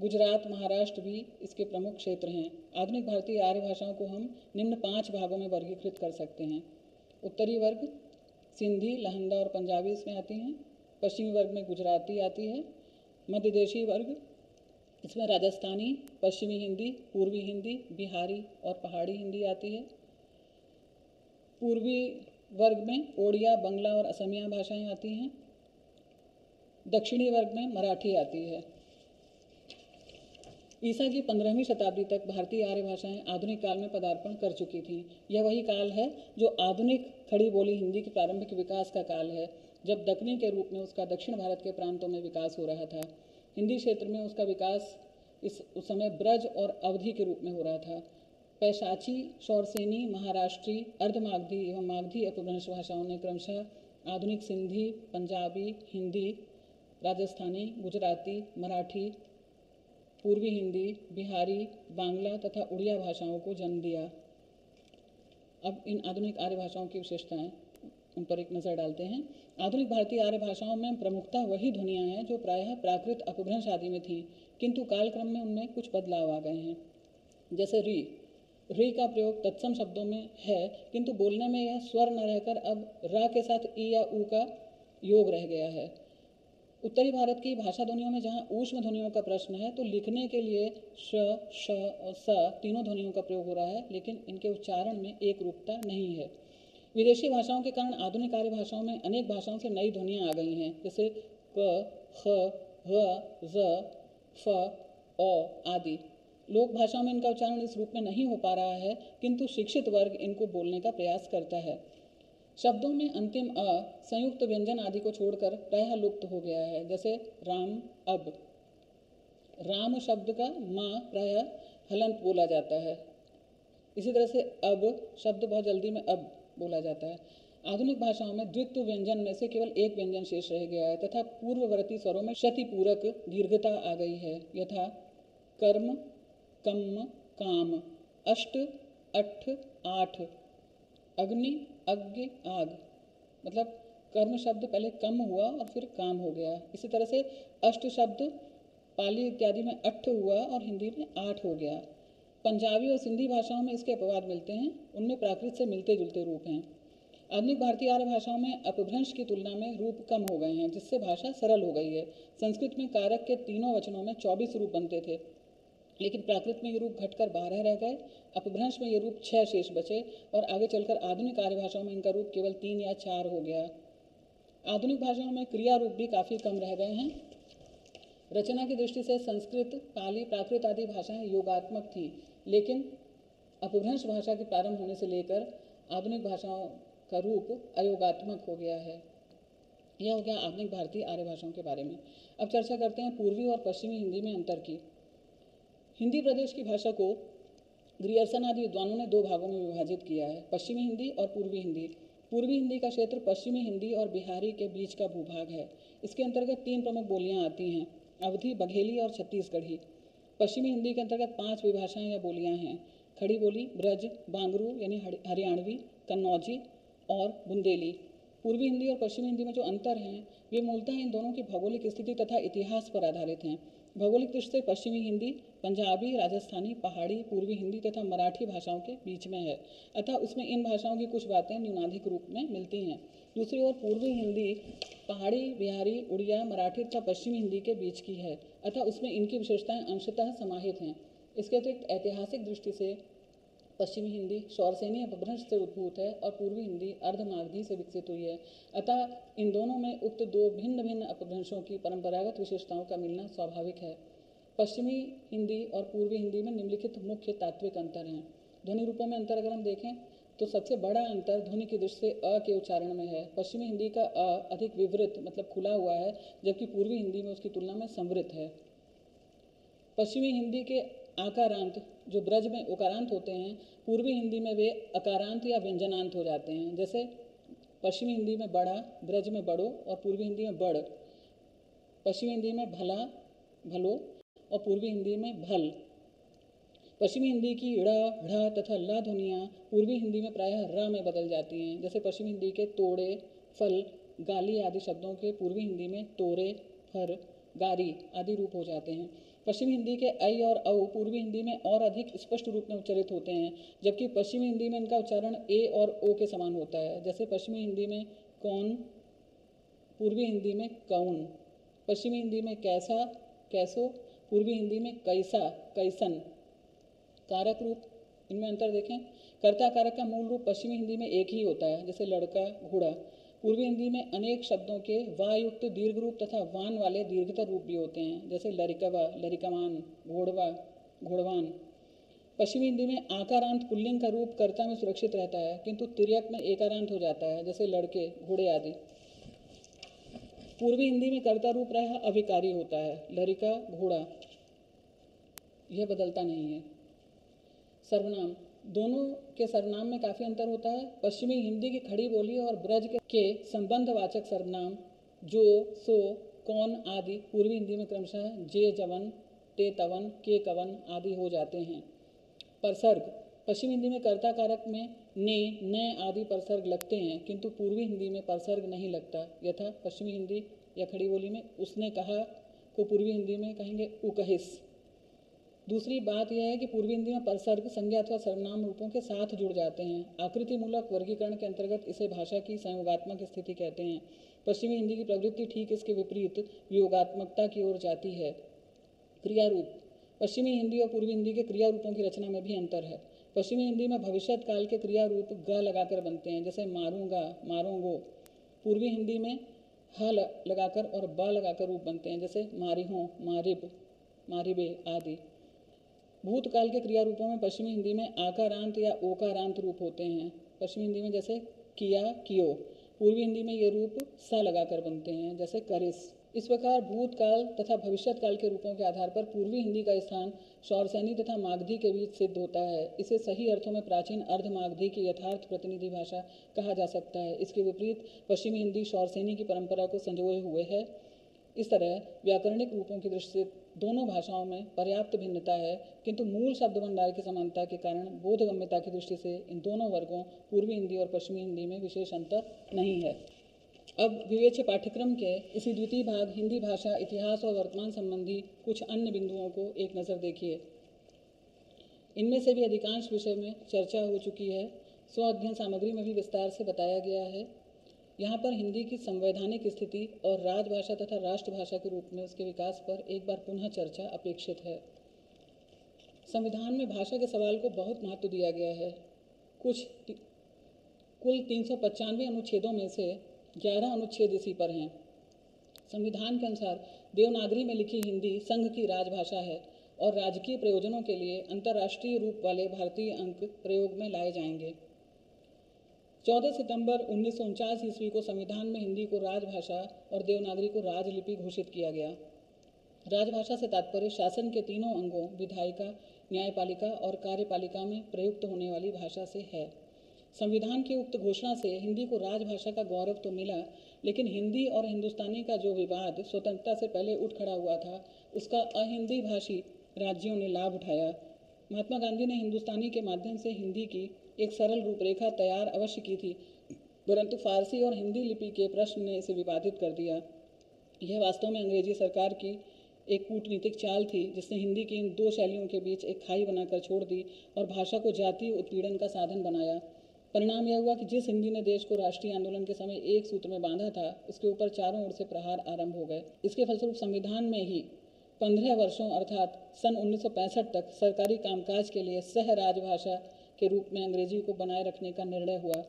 गुजरात, महाराष्ट्र भी इसके प्रमुख क्षेत्र हैं। आधुनिक भारतीय आर्य भाषाओं को हम निम्न पाँच भागों में वर्गीकृत कर सकते हैं। उत्तरी वर्ग, सिंधी लहंदा और पंजाबी इसमें आती हैं। पश्चिमी वर्ग में गुजराती आती है। मध्य देशी वर्ग, इसमें राजस्थानी, पश्चिमी हिंदी, पूर्वी हिंदी, बिहारी और पहाड़ी हिंदी आती है। पूर्वी वर्ग में ओडिया, बंगला और असमिया भाषाएँ आती हैं। दक्षिणी वर्ग में मराठी आती है। ईसा की पंद्रहवीं शताब्दी तक भारतीय आर्य भाषाएँ आधुनिक काल में पदार्पण कर चुकी थीं। यह वही काल है जो आधुनिक खड़ी बोली हिंदी के प्रारंभिक विकास का काल है, जब दक्षिणी के रूप में उसका दक्षिण भारत के प्रांतों में विकास हो रहा था। हिंदी क्षेत्र में उसका विकास इस, उस समय ब्रज और अवधि के रूप में हो रहा था। पैशाची, शौरसेनी, महाराष्ट्री, अर्धमागधी एवं मागधी अपभ्रंश भाषाओं ने क्रमशः आधुनिक सिंधी, पंजाबी, हिंदी, राजस्थानी, गुजराती, मराठी पूर्वी हिंदी, बिहारी, बांग्ला तथा उड़िया भाषाओं को जन्म दिया। अब इन आधुनिक आर्य भाषाओं की विशेषताएँ उन पर एक नज़र डालते हैं। आधुनिक भारतीय आर्य भाषाओं में प्रमुखता वही ध्वनियाँ हैं जो प्रायः प्राकृत अपभ्रंश आदि में थीं, किंतु कालक्रम में उनमें कुछ बदलाव आ गए हैं। जैसे री री का प्रयोग तत्सम शब्दों में है, किंतु बोलने में यह स्वर न रहकर अब रा के साथ ई या ऊ का योग रह गया है। उत्तरी भारत की भाषा ध्वनियों में जहाँ ऊष्म ध्वनियों का प्रश्न है तो लिखने के लिए श श और स तीनों ध्वनियों का प्रयोग हो रहा है, लेकिन इनके उच्चारण में एक रूपता नहीं है। विदेशी भाषाओं के कारण आधुनिक आर्य भाषाओं में अनेक भाषाओं से नई ध्वनियाँ आ गई हैं, जैसे क ख ह, ज, फ, अ आदि। लोक भाषाओं में इनका उच्चारण इस रूप में नहीं हो पा रहा है, किंतु शिक्षित वर्ग इनको बोलने का प्रयास करता है। शब्दों में अंतिम अ, संयुक्त व्यंजन आदि को छोड़कर प्रायः लुप्त हो गया है, जैसे राम अब। राम शब्द का माँ प्रायः हलंत बोला जाता है। इसी तरह से अब शब्द बहुत जल्दी में अब बोला जाता है। आधुनिक भाषाओं में द्वित्व व्यंजन में से केवल एक व्यंजन शेष रह गया है, तथा पूर्ववर्ती स्वरों में क्षतिपूरक दीर्घता आ गई है। यथा, कर्म कम काम, अष्ट, अठ, आठ, अग्नि अज्ञ आग। मतलब कर्म शब्द पहले कम हुआ और फिर काम हो गया। इसी तरह से अष्ट शब्द पाली इत्यादि में अठ हुआ और हिंदी में आठ हो गया। पंजाबी और सिंधी भाषाओं में इसके अपवाद मिलते हैं। उनमें प्राकृत से मिलते जुलते रूप हैं। आधुनिक भारतीय आर्य भाषाओं में अपभ्रंश की तुलना में रूप कम हो गए हैं, जिससे भाषा सरल हो गई है। संस्कृत में कारक के तीनों वचनों में चौबीस रूप बनते थे। लेकिन प्राकृत में ये रूप घटकर बारह रह गए, अपभ्रंश में ये रूप छह शेष बचे और आगे चलकर आधुनिक आर्य भाषाओं में इनका रूप केवल तीन या चार हो गया। आधुनिक भाषाओं में क्रिया रूप भी काफ़ी कम रह गए हैं। रचना की दृष्टि से संस्कृत, पाली, प्राकृत आदि भाषाएँ योगात्मक थीं, लेकिन अपभ्रंश भाषा के प्रारंभ होने से लेकर आधुनिक भाषाओं का रूप अयोगात्मक हो गया है। यह हो गया आधुनिक भारतीय आर्य भाषाओं के बारे में। अब चर्चा करते हैं पूर्वी और पश्चिमी हिंदी में अंतर की। हिंदी प्रदेश की भाषा को ग्रियर्सन आदि विद्वानों ने दो भागों में विभाजित किया है, पश्चिमी हिंदी और पूर्वी हिंदी। पूर्वी हिंदी का क्षेत्र पश्चिमी हिंदी और बिहारी के बीच का भूभाग है। इसके अंतर्गत तीन प्रमुख बोलियाँ आती हैं, अवधि, बघेली और छत्तीसगढ़ी। पश्चिमी हिंदी के अंतर्गत पाँच विभाषाएँ या बोलियाँ हैं, खड़ी बोली, ब्रज, बांगरू यानी हरियाणवी, कन्नौजी और बुंदेली। पूर्वी हिंदी और पश्चिमी हिंदी में जो अंतर हैं, वे मूलतः इन दोनों की भौगोलिक स्थिति तथा इतिहास पर आधारित हैं। भौगोलिक दृष्टि से पश्चिमी हिंदी, पंजाबी, राजस्थानी, पहाड़ी, पूर्वी हिंदी तथा मराठी भाषाओं के बीच में है, अतः उसमें इन भाषाओं की कुछ बातें न्यूनाधिक रूप में मिलती हैं। दूसरी ओर पूर्वी हिंदी, पहाड़ी, बिहारी, उड़िया, मराठी तथा पश्चिमी हिंदी के बीच की है, अतः उसमें इनकी विशेषताएँ अंशतः समाहित हैं। इसके अतिरिक्त ऐतिहासिक दृष्टि से पश्चिमी हिंदी शौरसेनी अपभ्रंश से उद्भूत है और पूर्वी हिंदी अर्धमागधी से विकसित हुई है। अतः इन दोनों में उक्त दो भिन्न भिन्न अपभ्रंशों की परंपरागत विशेषताओं का मिलना स्वाभाविक है। पश्चिमी हिंदी और पूर्वी हिंदी में निम्नलिखित मुख्य तात्विक अंतर हैं। ध्वनि रूपों में अंतर अगर हम देखें तो सबसे बड़ा अंतर ध्वनि की दृष्टि से अ के उच्चारण में है। पश्चिमी हिंदी का अ अधिक विवृत मतलब खुला हुआ है, जबकि पूर्वी हिंदी में उसकी तुलना में संवृत है। पश्चिमी हिंदी के आकारांत जो ब्रज में उकारांत होते हैं, पूर्वी हिंदी में वे अकारांत या व्यंजनांत हो जाते हैं। जैसे पश्चिमी हिंदी में बड़ा, ब्रज में बड़ो और पूर्वी हिंदी में बड़। पश्चिमी हिंदी में भला, भलो और पूर्वी हिंदी में भल। पश्चिमी हिंदी की ड़ ढ़ तथा ल ध्वनियाँ पूर्वी हिंदी में प्रायः र में बदल जाती हैं। जैसे पश्चिमी हिंदी के तोड़े, फल, गाली आदि शब्दों के पूर्वी हिंदी में तोरे, फर, गारी आदि रूप हो जाते हैं। पश्चिमी हिंदी के ऐ और औ पूर्वी हिंदी में और अधिक स्पष्ट रूप में उच्चारित होते हैं, जबकि पश्चिमी हिंदी में इनका उच्चारण ए और ओ के समान होता है। जैसे पश्चिमी हिंदी में कौन, पूर्वी हिंदी में कौन, पश्चिमी हिंदी में कैसा, कैसो, पूर्वी हिंदी में कैसा, कैसन, कारक रूप, इनमें अंतर देखें। कर्ता कारक का मूल रूप पश्चिमी हिंदी में एक ही होता है, जैसे लड़का, घोड़ा। पूर्वी हिंदी में अनेक शब्दों के वायुक्त दीर्घ रूप तथा वान वाले दीर्घतर रूप भी होते हैं, जैसे लरिकवा लरिकमान घोड़वा, घोड़वान। पश्चिमी हिंदी में आकारांत पुल्लिंग का रूप कर्ता में सुरक्षित रहता है, किंतु तिरक में एकारांत हो जाता है, जैसे लड़के, घोड़े आदि। पूर्वी हिंदी में कर्ता रूप रहा अभिकारी होता है, लरिका, घोड़ा। यह बदलता नहीं है। सर्वनाम। दोनों के सर्वनाम में काफ़ी अंतर होता है। पश्चिमी हिंदी की खड़ी बोली और ब्रज के संबंधवाचक सर्वनाम, जो, सो, कौन आदि पूर्वी हिंदी में क्रमशः जे, जवन, ते, तवन, के, कवन आदि हो जाते हैं। परसर्ग, पश्चिमी हिंदी में कर्ता कारक में ने, न आदि परसर्ग लगते हैं, किंतु पूर्वी हिंदी में परसर्ग नहीं लगता। यथा पश्चिमी हिंदी या खड़ी बोली में उसने कहा को पूर्वी हिंदी में कहेंगे उकहिस। दूसरी बात यह है कि पूर्वी हिंदी में परसर्ग, संज्ञा अथवा सर्वनाम रूपों के साथ जुड़ जाते हैं। आकृति मूलक वर्गीकरण के अंतर्गत इसे भाषा की संयोगात्मक स्थिति कहते हैं। पश्चिमी हिंदी की प्रवृत्ति ठीक इसके विपरीत वियोगात्मकता की ओर जाती है। क्रिया रूप पश्चिमी हिंदी और पूर्वी हिंदी के क्रिया रूपों की रचना में भी अंतर है। पश्चिमी हिंदी में भविष्य काल के क्रिया रूप ग लगाकर बनते हैं, जैसे मारूँगा, मारूंगो। पूर्वी हिंदी में ह लगाकर और ब लगाकर रूप बनते हैं, जैसे मारी हो मारिब, मारिबे आदि। भूतकाल के क्रिया रूपों में पश्चिमी हिंदी में आकारांत या ओकारांत रूप होते हैं। पश्चिमी हिंदी में जैसे किया, कियो। पूर्वी हिंदी में ये रूप सा लगाकर बनते हैं, जैसे करिस। इस प्रकार भूतकाल तथा भविष्यत काल के रूपों के आधार पर पूर्वी हिंदी का स्थान शौरसैनी तथा मागधी के बीच सिद्ध होता है। इसे सही अर्थों में प्राचीन अर्ध मागधी की यथार्थ प्रतिनिधि भाषा कहा जा सकता है। इसके विपरीत पश्चिमी हिंदी शौरसैनी की परंपरा को संजोए हुए है। इस तरह व्याकरणिक रूपों की दृष्टि से दोनों भाषाओं में पर्याप्त भिन्नता है, किंतु मूल शब्द भंडार की समानता के कारण बोधगम्यता की दृष्टि से इन दोनों वर्गों, पूर्वी हिंदी और पश्चिमी हिंदी में विशेष अंतर नहीं है। अब विवेच्य पाठ्यक्रम के इसी द्वितीय भाग, हिंदी भाषा, इतिहास और वर्तमान संबंधी कुछ अन्य बिंदुओं को एक नज़र देखिए। इनमें से भी अधिकांश विषय में चर्चा हो चुकी है। स्व अध्ययन सामग्री में भी विस्तार से बताया गया है। यहाँ पर हिंदी की संवैधानिक स्थिति और राजभाषा तथा राष्ट्रभाषा के रूप में उसके विकास पर एक बार पुनः चर्चा अपेक्षित है। संविधान में भाषा के सवाल को बहुत महत्व दिया गया है। कुछ कुल तीन अनुच्छेदों में से ग्यारह अनुच्छेद इसी पर हैं। संविधान के अनुसार देवनागरी में लिखी हिंदी संघ की राजभाषा है और राजकीय प्रयोजनों के लिए अंतर्राष्ट्रीय रूप वाले भारतीय अंक प्रयोग में लाए जाएँगे। 14 सितंबर उन्नीस सौ उनचास ईस्वी को संविधान में हिंदी को राजभाषा और देवनागरी को राजलिपि घोषित किया गया। राजभाषा से तात्पर्य शासन के तीनों अंगों, विधायिका, न्यायपालिका और कार्यपालिका में प्रयुक्त होने वाली भाषा से है। संविधान की उक्त घोषणा से हिंदी को राजभाषा का गौरव तो मिला, लेकिन हिंदी और हिंदुस्तानी का जो विवाद स्वतंत्रता से पहले उठ खड़ा हुआ था, उसका अहिंदी भाषी राज्यों ने लाभ उठाया। महात्मा गांधी ने हिंदुस्तानी के माध्यम से हिंदी की एक सरल रूपरेखा तैयार अवश्य की थी, परंतु फारसी और हिंदी लिपि के प्रश्न ने इसे विवादित कर दिया। यह वास्तव में अंग्रेज़ी सरकार की एक कूटनीतिक चाल थी, जिसने हिंदी की इन दो शैलियों के बीच एक खाई बनाकर छोड़ दी और भाषा को जातीय उत्पीड़न का साधन बनाया। परिणाम यह हुआ कि जिस हिंदी ने देश को राष्ट्रीय आंदोलन के समय एक सूत्र में बांधा था, उसके ऊपर चारों ओर से प्रहार आरंभ हो गए। इसके फलस्वरूप संविधान में ही पंद्रह वर्षों, अर्थात सन 1965 तक सरकारी कामकाज के लिए सह राजभाषा के रूप में अंग्रेज़ी को बनाए रखने का निर्णय हुआ।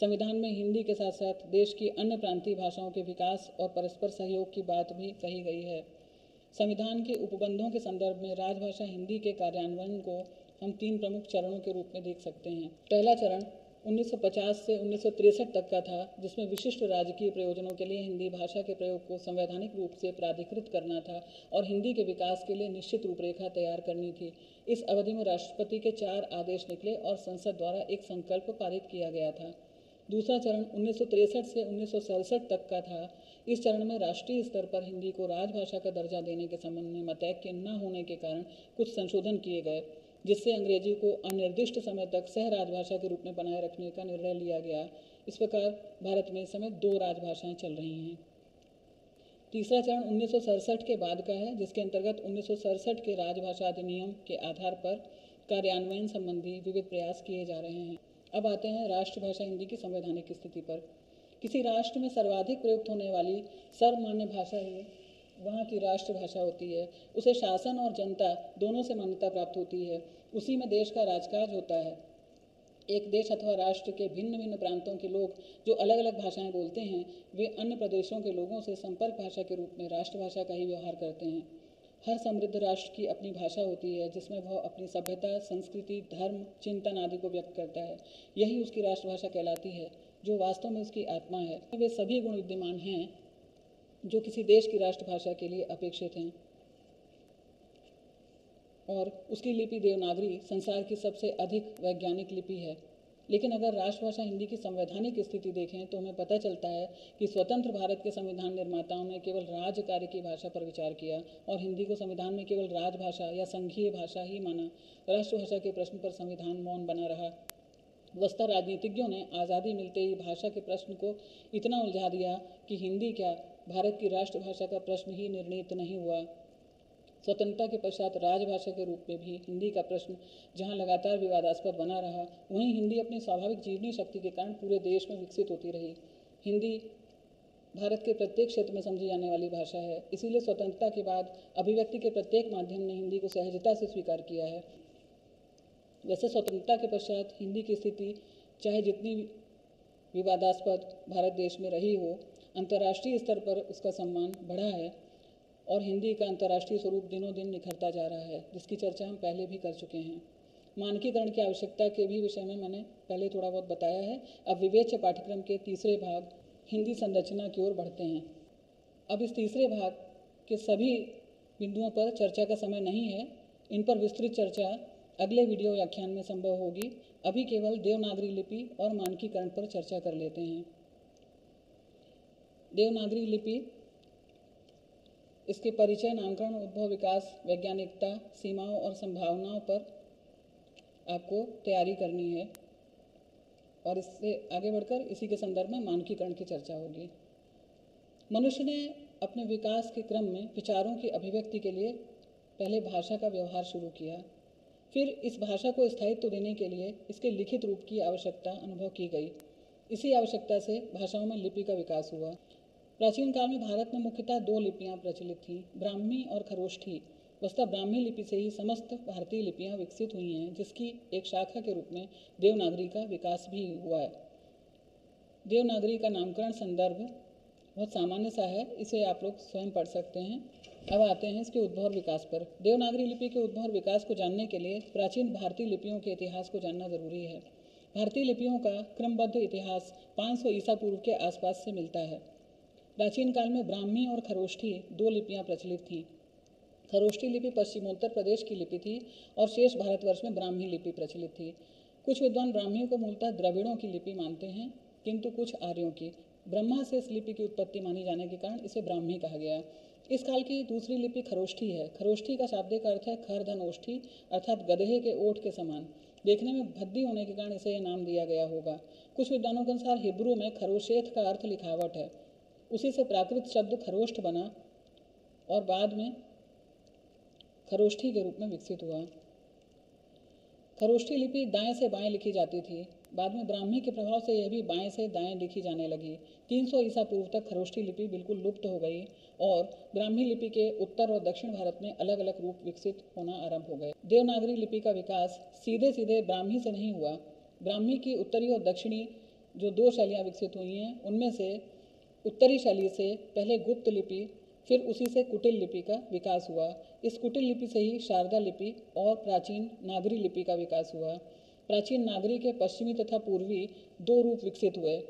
संविधान में हिंदी के साथ साथ देश की अन्य प्रांतीय भाषाओं के विकास और परस्पर सहयोग की बात भी कही गई है। संविधान के उपबंधों के संदर्भ में राजभाषा हिंदी के कार्यान्वयन को हम तीन प्रमुख चरणों के रूप में देख सकते हैं। पहला चरण 1950 से उन्नीस तक का था, जिसमें विशिष्ट राजकीय प्रयोजनों के लिए हिंदी भाषा के प्रयोग को संवैधानिक रूप से प्राधिकृत करना था और हिंदी के विकास के लिए निश्चित रूपरेखा तैयार करनी थी। इस अवधि में राष्ट्रपति के चार आदेश निकले और संसद द्वारा एक संकल्प पारित किया गया था। दूसरा चरण उन्नीस से उन्नीस तक का था। इस चरण में राष्ट्रीय स्तर पर हिंदी को राजभाषा का दर्जा देने के संबंध में मतैक्य न होने के कारण कुछ संशोधन किए गए। जिससे अंग्रेज़ी को अनिर्दिष्ट समय तक सह राजभाषा के रूप में बनाए रखने का निर्णय लिया गया। इस प्रकार भारत में इस समय दो राजभाषाएँ चल रही हैं। तीसरा चरण उन्नीस के बाद का है, जिसके अंतर्गत उन्नीस सौ सड़सठ के राजभाषा अधिनियम के आधार पर कार्यान्वयन संबंधी विविध प्रयास किए जा रहे हैं। अब आते हैं राष्ट्रभाषा हिंदी की संवैधानिक स्थिति पर। किसी राष्ट्र में सर्वाधिक प्रयुक्त होने वाली सर्वमान्य भाषा ही वहाँ की राष्ट्रभाषा होती है। उसे शासन और जनता दोनों से मान्यता प्राप्त होती है। उसी में देश का राजकाज होता है। एक देश अथवा राष्ट्र के भिन्न भिन्न प्रांतों के लोग जो अलग अलग भाषाएँ बोलते हैं, वे अन्य प्रदेशों के लोगों से संपर्क भाषा के रूप में राष्ट्रभाषा का ही व्यवहार करते हैं। हर समृद्ध राष्ट्र की अपनी भाषा होती है, जिसमें वह अपनी सभ्यता, संस्कृति, धर्म, चिंतन आदि को व्यक्त करता है। यही उसकी राष्ट्रभाषा कहलाती है, जो वास्तव में उसकी आत्मा है। वे सभी गुण विद्यमान हैं जो किसी देश की राष्ट्रभाषा के लिए अपेक्षित हैं। और उसकी लिपि देवनागरी संसार की सबसे अधिक वैज्ञानिक लिपि है। लेकिन अगर राष्ट्रभाषा हिंदी की संवैधानिक स्थिति देखें तो हमें पता चलता है कि स्वतंत्र भारत के संविधान निर्माताओं ने केवल राज्य कार्य की भाषा पर विचार किया और हिंदी को संविधान में केवल राजभाषा या संघीय भाषा ही माना। राष्ट्रभाषा के प्रश्न पर संविधान मौन बना रहा। वस्ता राजनीतिज्ञों ने आज़ादी मिलते ही भाषा के प्रश्न को इतना उलझा दिया कि हिंदी क्या भारत की राष्ट्रभाषा का प्रश्न ही निर्णीत नहीं हुआ। स्वतंत्रता के पश्चात राजभाषा के रूप में भी हिंदी का प्रश्न जहाँ लगातार विवादास्पद बना रहा, वहीं हिंदी अपनी स्वाभाविक जीवनी शक्ति के कारण पूरे देश में विकसित होती रही। हिंदी भारत के प्रत्येक क्षेत्र में समझी जाने वाली भाषा है, इसीलिए स्वतंत्रता के बाद अभिव्यक्ति के प्रत्येक माध्यम ने हिंदी को सहजता से स्वीकार किया है। वैसे स्वतंत्रता के पश्चात हिंदी की स्थिति चाहे जितनी विवादास्पद भारत देश में रही हो अंतर्राष्ट्रीय स्तर पर उसका सम्मान बढ़ा है और हिंदी का अंतर्राष्ट्रीय स्वरूप दिनों दिन निखरता जा रहा है, जिसकी चर्चा हम पहले भी कर चुके हैं। मानकीकरण की आवश्यकता के भी विषय में मैंने पहले थोड़ा बहुत बताया है। अब विवेच्य पाठ्यक्रम के तीसरे भाग हिंदी संरचना की ओर बढ़ते हैं। अब इस तीसरे भाग के सभी बिंदुओं पर चर्चा का समय नहीं है। इन पर विस्तृत चर्चा अगले वीडियो व्याख्यान में संभव होगी। अभी केवल देवनागरी लिपि और मानकीकरण पर चर्चा कर लेते हैं। देवनागरी लिपि, इसके परिचय नामकरण, उद्भव विकास, वैज्ञानिकता, सीमाओं और संभावनाओं पर आपको तैयारी करनी है। और इससे आगे बढ़कर इसी के संदर्भ में मानकीकरण की चर्चा होगी। मनुष्य ने अपने विकास के क्रम में विचारों की अभिव्यक्ति के लिए पहले भाषा का व्यवहार शुरू किया। फिर इस भाषा को स्थायित्व देने के लिए इसके लिखित रूप की आवश्यकता अनुभव की गई। इसी आवश्यकता से भाषाओं में लिपि का विकास हुआ। प्राचीन काल में भारत में मुख्यतः दो लिपियाँ प्रचलित थीं, ब्राह्मी और खरोष्ठी। वस्तः ब्राह्मी लिपि से ही समस्त भारतीय लिपियाँ विकसित हुई हैं, जिसकी एक शाखा के रूप में देवनागरी का विकास भी हुआ है। देवनागरी का नामकरण संदर्भ बहुत सामान्य सा है, इसे आप लोग स्वयं पढ़ सकते हैं। अब आते हैं इसके उद्भव और विकास पर। देवनागरी लिपि के उद्भव और विकास को जानने के लिए प्राचीन भारतीय लिपियों के इतिहास को जानना ज़रूरी है। भारतीय लिपियों का क्रमबद्ध इतिहास 500 ईसा पूर्व के आसपास से मिलता है। प्राचीन काल में ब्राह्मी और खरोष्ठी दो लिपियाँ प्रचलित थीं। खरोष्ठी लिपि पश्चिमोत्तर प्रदेश की लिपि थी और शेष भारतवर्ष में ब्राह्मी लिपि प्रचलित थी। कुछ विद्वान ब्राह्मियों को मूलतः द्रविड़ों की लिपि मानते हैं, किंतु कुछ आर्यों की। ब्रह्मा से इस लिपि की उत्पत्ति मानी जाने के कारण इसे ब्राह्मी कहा गया। इस काल की दूसरी लिपि खरोष्ठी है। खरोष्ठी का शाब्दिक अर्थ है खर धन ओष्ठी, अर्थात गधे के ओठ के समान। देखने में भद्दी होने के कारण इसे यह नाम दिया गया होगा। कुछ विद्वानों के अनुसार हिब्रू में खरोशेथ का अर्थ लिखावट है। उसी से प्राकृत शब्द खरोष्ठ बना और बाद में खरोष्ठी के रूप में विकसित हुआ। खरोष्ठी लिपि दाएँ से बाएँ लिखी जाती थी। बाद में ब्राह्मी के प्रभाव से यह भी बाएँ से दाएँ लिखी जाने लगी। 300 ईसा पूर्व तक खरोष्ठी लिपि बिल्कुल लुप्त हो गई और ब्राह्मी लिपि के उत्तर और दक्षिण भारत में अलग अलग रूप विकसित होना आरंभ हो गए। देवनागरी लिपि का विकास सीधे सीधे ब्राह्मी से नहीं हुआ। ब्राह्मी की उत्तरी और दक्षिणी जो दो शैलियाँ विकसित हुई हैं, उनमें से उत्तरी शैली से पहले गुप्त लिपि, फिर उसी से कुटिल लिपि का विकास हुआ। इस कुटिल लिपि से ही शारदा लिपि और प्राचीन नागरी लिपि का विकास हुआ। प्राचीन नागरी के पश्चिमी तथा पूर्वी दो रूप विकसित हुए।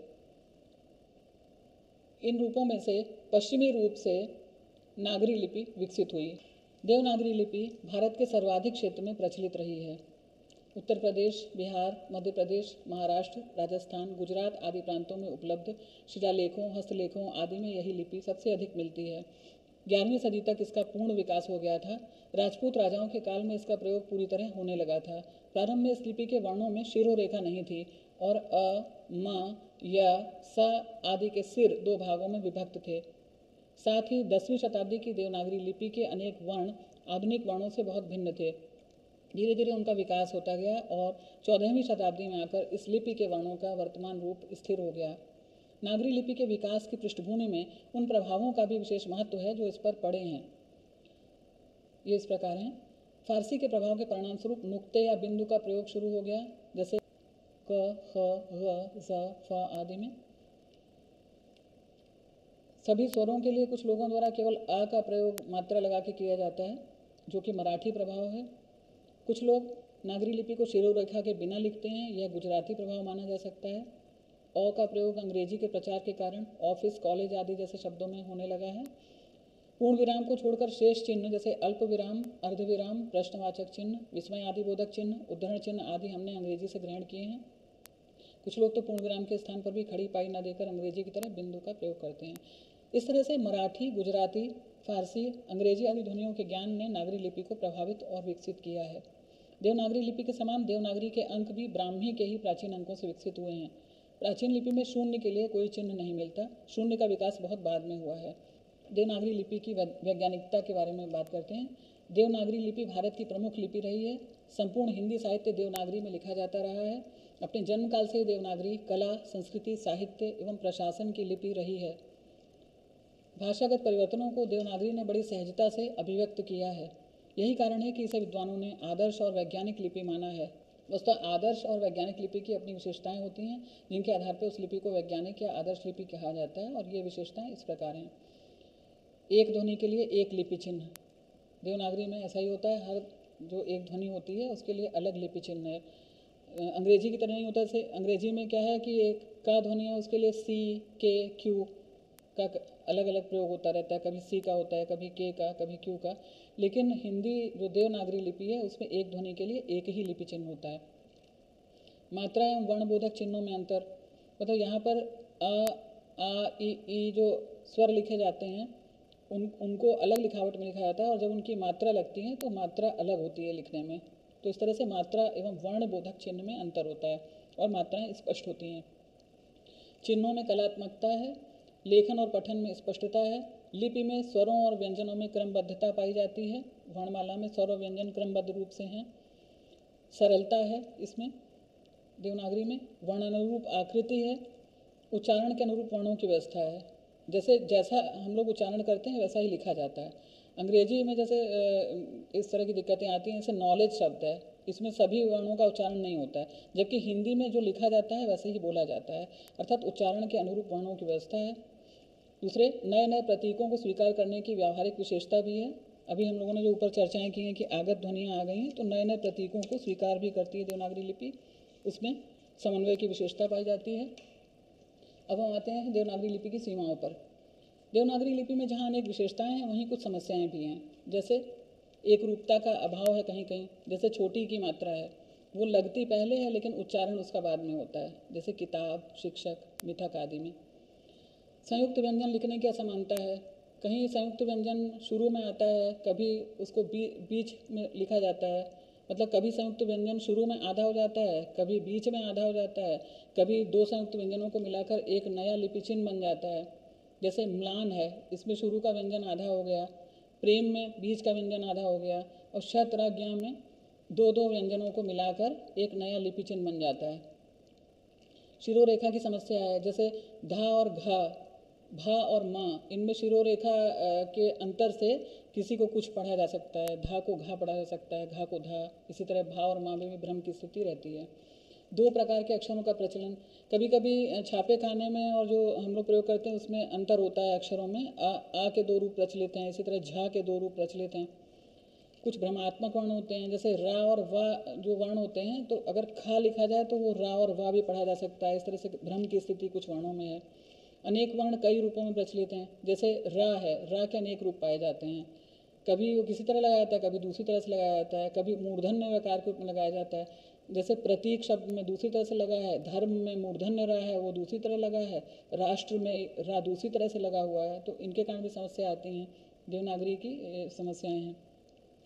इन रूपों में से पश्चिमी रूप से नागरी लिपि विकसित हुई। देवनागरी लिपि भारत के सर्वाधिक क्षेत्र में प्रचलित रही है। उत्तर प्रदेश, बिहार, मध्य प्रदेश, महाराष्ट्र, राजस्थान, गुजरात आदि प्रांतों में उपलब्ध शिलालेखों, हस्तलेखों आदि में यही लिपि सबसे अधिक मिलती है। ग्यारहवीं सदी तक इसका पूर्ण विकास हो गया था। राजपूत राजाओं के काल में इसका प्रयोग पूरी तरह होने लगा था। प्रारंभ में इस लिपि के वर्णों में शिरो रेखा नहीं थी और अ, म, य, स आदि के सिर दो भागों में विभक्त थे। साथ ही दसवीं शताब्दी की देवनागरी लिपि के अनेक वर्ण आधुनिक वर्णों से बहुत भिन्न थे। धीरे धीरे उनका विकास होता गया और चौदहवीं शताब्दी में आकर इस लिपि के वर्णों का वर्तमान रूप स्थिर हो गया। नागरी लिपि के विकास की पृष्ठभूमि में उन प्रभावों का भी विशेष महत्व है जो इस पर पड़े हैं। ये इस प्रकार हैं। फारसी के प्रभाव के परिणाम स्वरूप नुक्ते या बिंदु का प्रयोग शुरू हो गया, जैसे क ख ज, फ आदि में। सभी स्वरों के लिए कुछ लोगों द्वारा केवल अ का प्रयोग मात्रा लगा के किया जाता है, जो कि मराठी प्रभाव है। कुछ लोग नागरी लिपि को शिरो रेखा के बिना लिखते हैं यह गुजराती प्रभाव माना जा सकता है। अ का प्रयोग अंग्रेज़ी के प्रचार के कारण ऑफ़िस, कॉलेज आदि जैसे शब्दों में होने लगा है। पूर्ण विराम को छोड़कर शेष चिन्ह जैसे अल्प विराम, अर्ध विराम, प्रश्नवाचक चिन्ह, विस्मय आदि बोधक चिन्ह, उद्धरण चिन्ह आदि हमने अंग्रेज़ी से ग्रहण किए हैं। कुछ लोग तो पूर्ण विराम के स्थान पर भी खड़ी पाई न देकर अंग्रेज़ी की तरह बिंदु का प्रयोग करते हैं। इस तरह से मराठी, गुजराती, फारसी, अंग्रेज़ी आदि ध्वनियों के ज्ञान ने नागरी लिपि को प्रभावित और विकसित किया है। देवनागरी लिपि के समान देवनागरी के अंक भी ब्राह्मी के ही प्राचीन अंकों से विकसित हुए हैं। प्राचीन लिपि में शून्य के लिए कोई चिन्ह नहीं मिलता। शून्य का विकास बहुत बाद में हुआ है। देवनागरी लिपि की वैज्ञानिकता के बारे में बात करते हैं। देवनागरी लिपि भारत की प्रमुख लिपि रही है। संपूर्ण हिंदी साहित्य देवनागरी में लिखा जाता रहा है। अपने जन्मकाल से देवनागरी कला, संस्कृति, साहित्य एवं प्रशासन की लिपि रही है। भाषागत परिवर्तनों को देवनागरी ने बड़ी सहजता से अभिव्यक्त किया है। यही कारण है कि इसे विद्वानों ने आदर्श और वैज्ञानिक लिपि माना है। वस्तु आदर्श और वैज्ञानिक लिपि की अपनी विशेषताएँ होती हैं, जिनके आधार पर उस लिपि को वैज्ञानिक या आदर्श लिपि कहा जाता है, और ये विशेषताएँ इस प्रकार हैं। एक ध्वनि के लिए एक लिपि चिन्ह। देवनागरी में ऐसा ही होता है, हर जो एक ध्वनि होती है, उसके लिए अलग लिपि चिन्ह है। अंग्रेज़ी की तरह नहीं होता जैसे अंग्रेज़ी में क्या है कि एक का ध्वनि है, उसके लिए सी, के, क्यू का अलग अलग प्रयोग होता रहता है, कभी सी का होता है, कभी के का, कभी क्यू का। लेकिन हिंदी जो देवनागरी लिपि है, उसमें एक ध्वनि के लिए एक ही लिपि चिन्ह होता है। मात्रा एवं वर्णबोधक चिन्हों में अंतर। मतलब यहाँ पर आ आ ई ई जो स्वर लिखे जाते हैं, उन, उनको अलग लिखावट में लिखा जाता है और जब उनकी मात्रा लगती है तो मात्रा अलग होती है लिखने में। तो इस तरह से मात्रा एवं वर्ण बोधक चिन्ह में अंतर होता है और मात्राएँ स्पष्ट होती हैं। चिन्हों में कलात्मकता है लेखन और पठन में स्पष्टता है। लिपि में स्वरों और व्यंजनों में क्रमबद्धता पाई जाती है। वर्णमाला में स्वर और व्यंजन क्रमबद्ध रूप से हैं। सरलता है इसमें। देवनागरी में वर्णानुरूप आकृति है। उच्चारण के अनुरूप वर्णों की व्यवस्था है। जैसे जैसा हम लोग उच्चारण करते हैं, वैसा ही लिखा जाता है। अंग्रेज़ी में जैसे इस तरह की दिक्कतें आती हैं, जैसे नॉलेज शब्द है। इसमें सभी वर्णों का उच्चारण नहीं होता है। जबकि हिंदी में जो लिखा जाता है, वैसे ही बोला जाता है। अर्थात उच्चारण के अनुरूप वर्णों की व्यवस्था है। दूसरे नए नए प्रतीकों को स्वीकार करने की व्यावहारिक विशेषता भी है। अभी हम लोगों ने जो ऊपर चर्चाएँ की हैं कि आगत ध्वनियाँ आ गई हैं तो नए नए प्रतीकों को स्वीकार भी करती है देवनागरी लिपि। उसमें समन्वय की विशेषता पाई जाती है। अब हम आते हैं देवनागरी लिपि की सीमाओं पर। देवनागरी लिपि में जहाँ अनेक विशेषताएँ हैं, वहीं कुछ समस्याएँ भी हैं। जैसे एक रूपता का अभाव है कहीं कहीं जैसे छोटी की मात्रा है। वो लगती पहले है, लेकिन उच्चारण उसका बाद में होता है। जैसे किताब, शिक्षक, मिथक आदि में। संयुक्त व्यंजन लिखने की असमानता है। कहीं संयुक्त व्यंजन शुरू में आता है कभी उसको बी, बीच में लिखा जाता है। मतलब कभी संयुक्त व्यंजन शुरू में आधा हो जाता है कभी बीच में आधा हो जाता है कभी दो संयुक्त व्यंजनों को मिलाकर एक नया लिपि चिन्ह बन जाता है। जैसे म्लान है इसमें शुरू का व्यंजन आधा हो गया प्रेम में बीच का व्यंजन आधा हो गया और शतराज्ञा में दो दो व्यंजनों को मिलाकर एक नया लिपिचिन्ह बन जाता है। शिरोरेखा की समस्या है जैसे धा और घा भा और माँ, इनमें शिरोरेखा के अंतर से किसी को कुछ पढ़ा जा सकता है। धा को घा पढ़ा जा सकता है, घा को धा। इसी तरह भा और माँ में भी भ्रम की स्थिति रहती है। दो प्रकार के अक्षरों का प्रचलन। कभी कभी छापे खाने में और जो हम लोग प्रयोग करते हैं, उसमें अंतर होता है अक्षरों में। आ आ के दो रूप प्रचलित हैं, इसी तरह झा के दो रूप प्रचलित हैं। कुछ भ्रमात्मक वर्ण होते हैं, जैसे रा और वा जो वर्ण होते हैं तो अगर खा लिखा जाए तो वो रा और वा भी पढ़ा जा सकता है। इस तरह से भ्रम की स्थिति कुछ वर्णों में है। अनेक वर्ण कई रूपों में प्रचलित हैं। जैसे रा है, रा के अनेक रूप पाए जाते हैं। कभी वो किसी तरह लगाया जाता है, कभी दूसरी तरह से लगाया जाता है, कभी मूर्धन्य आकार के रूप में लगाया जाता है। जैसे प्रतीक शब्द में दूसरी तरह से लगा है, धर्म में मूर्धन्य रहा है, वो दूसरी तरह लगा है, राष्ट्र में रा दूसरी तरह से लगा हुआ है तो इनके कारण भी समस्या आती हैं। देवनागरी की समस्याएँ हैं।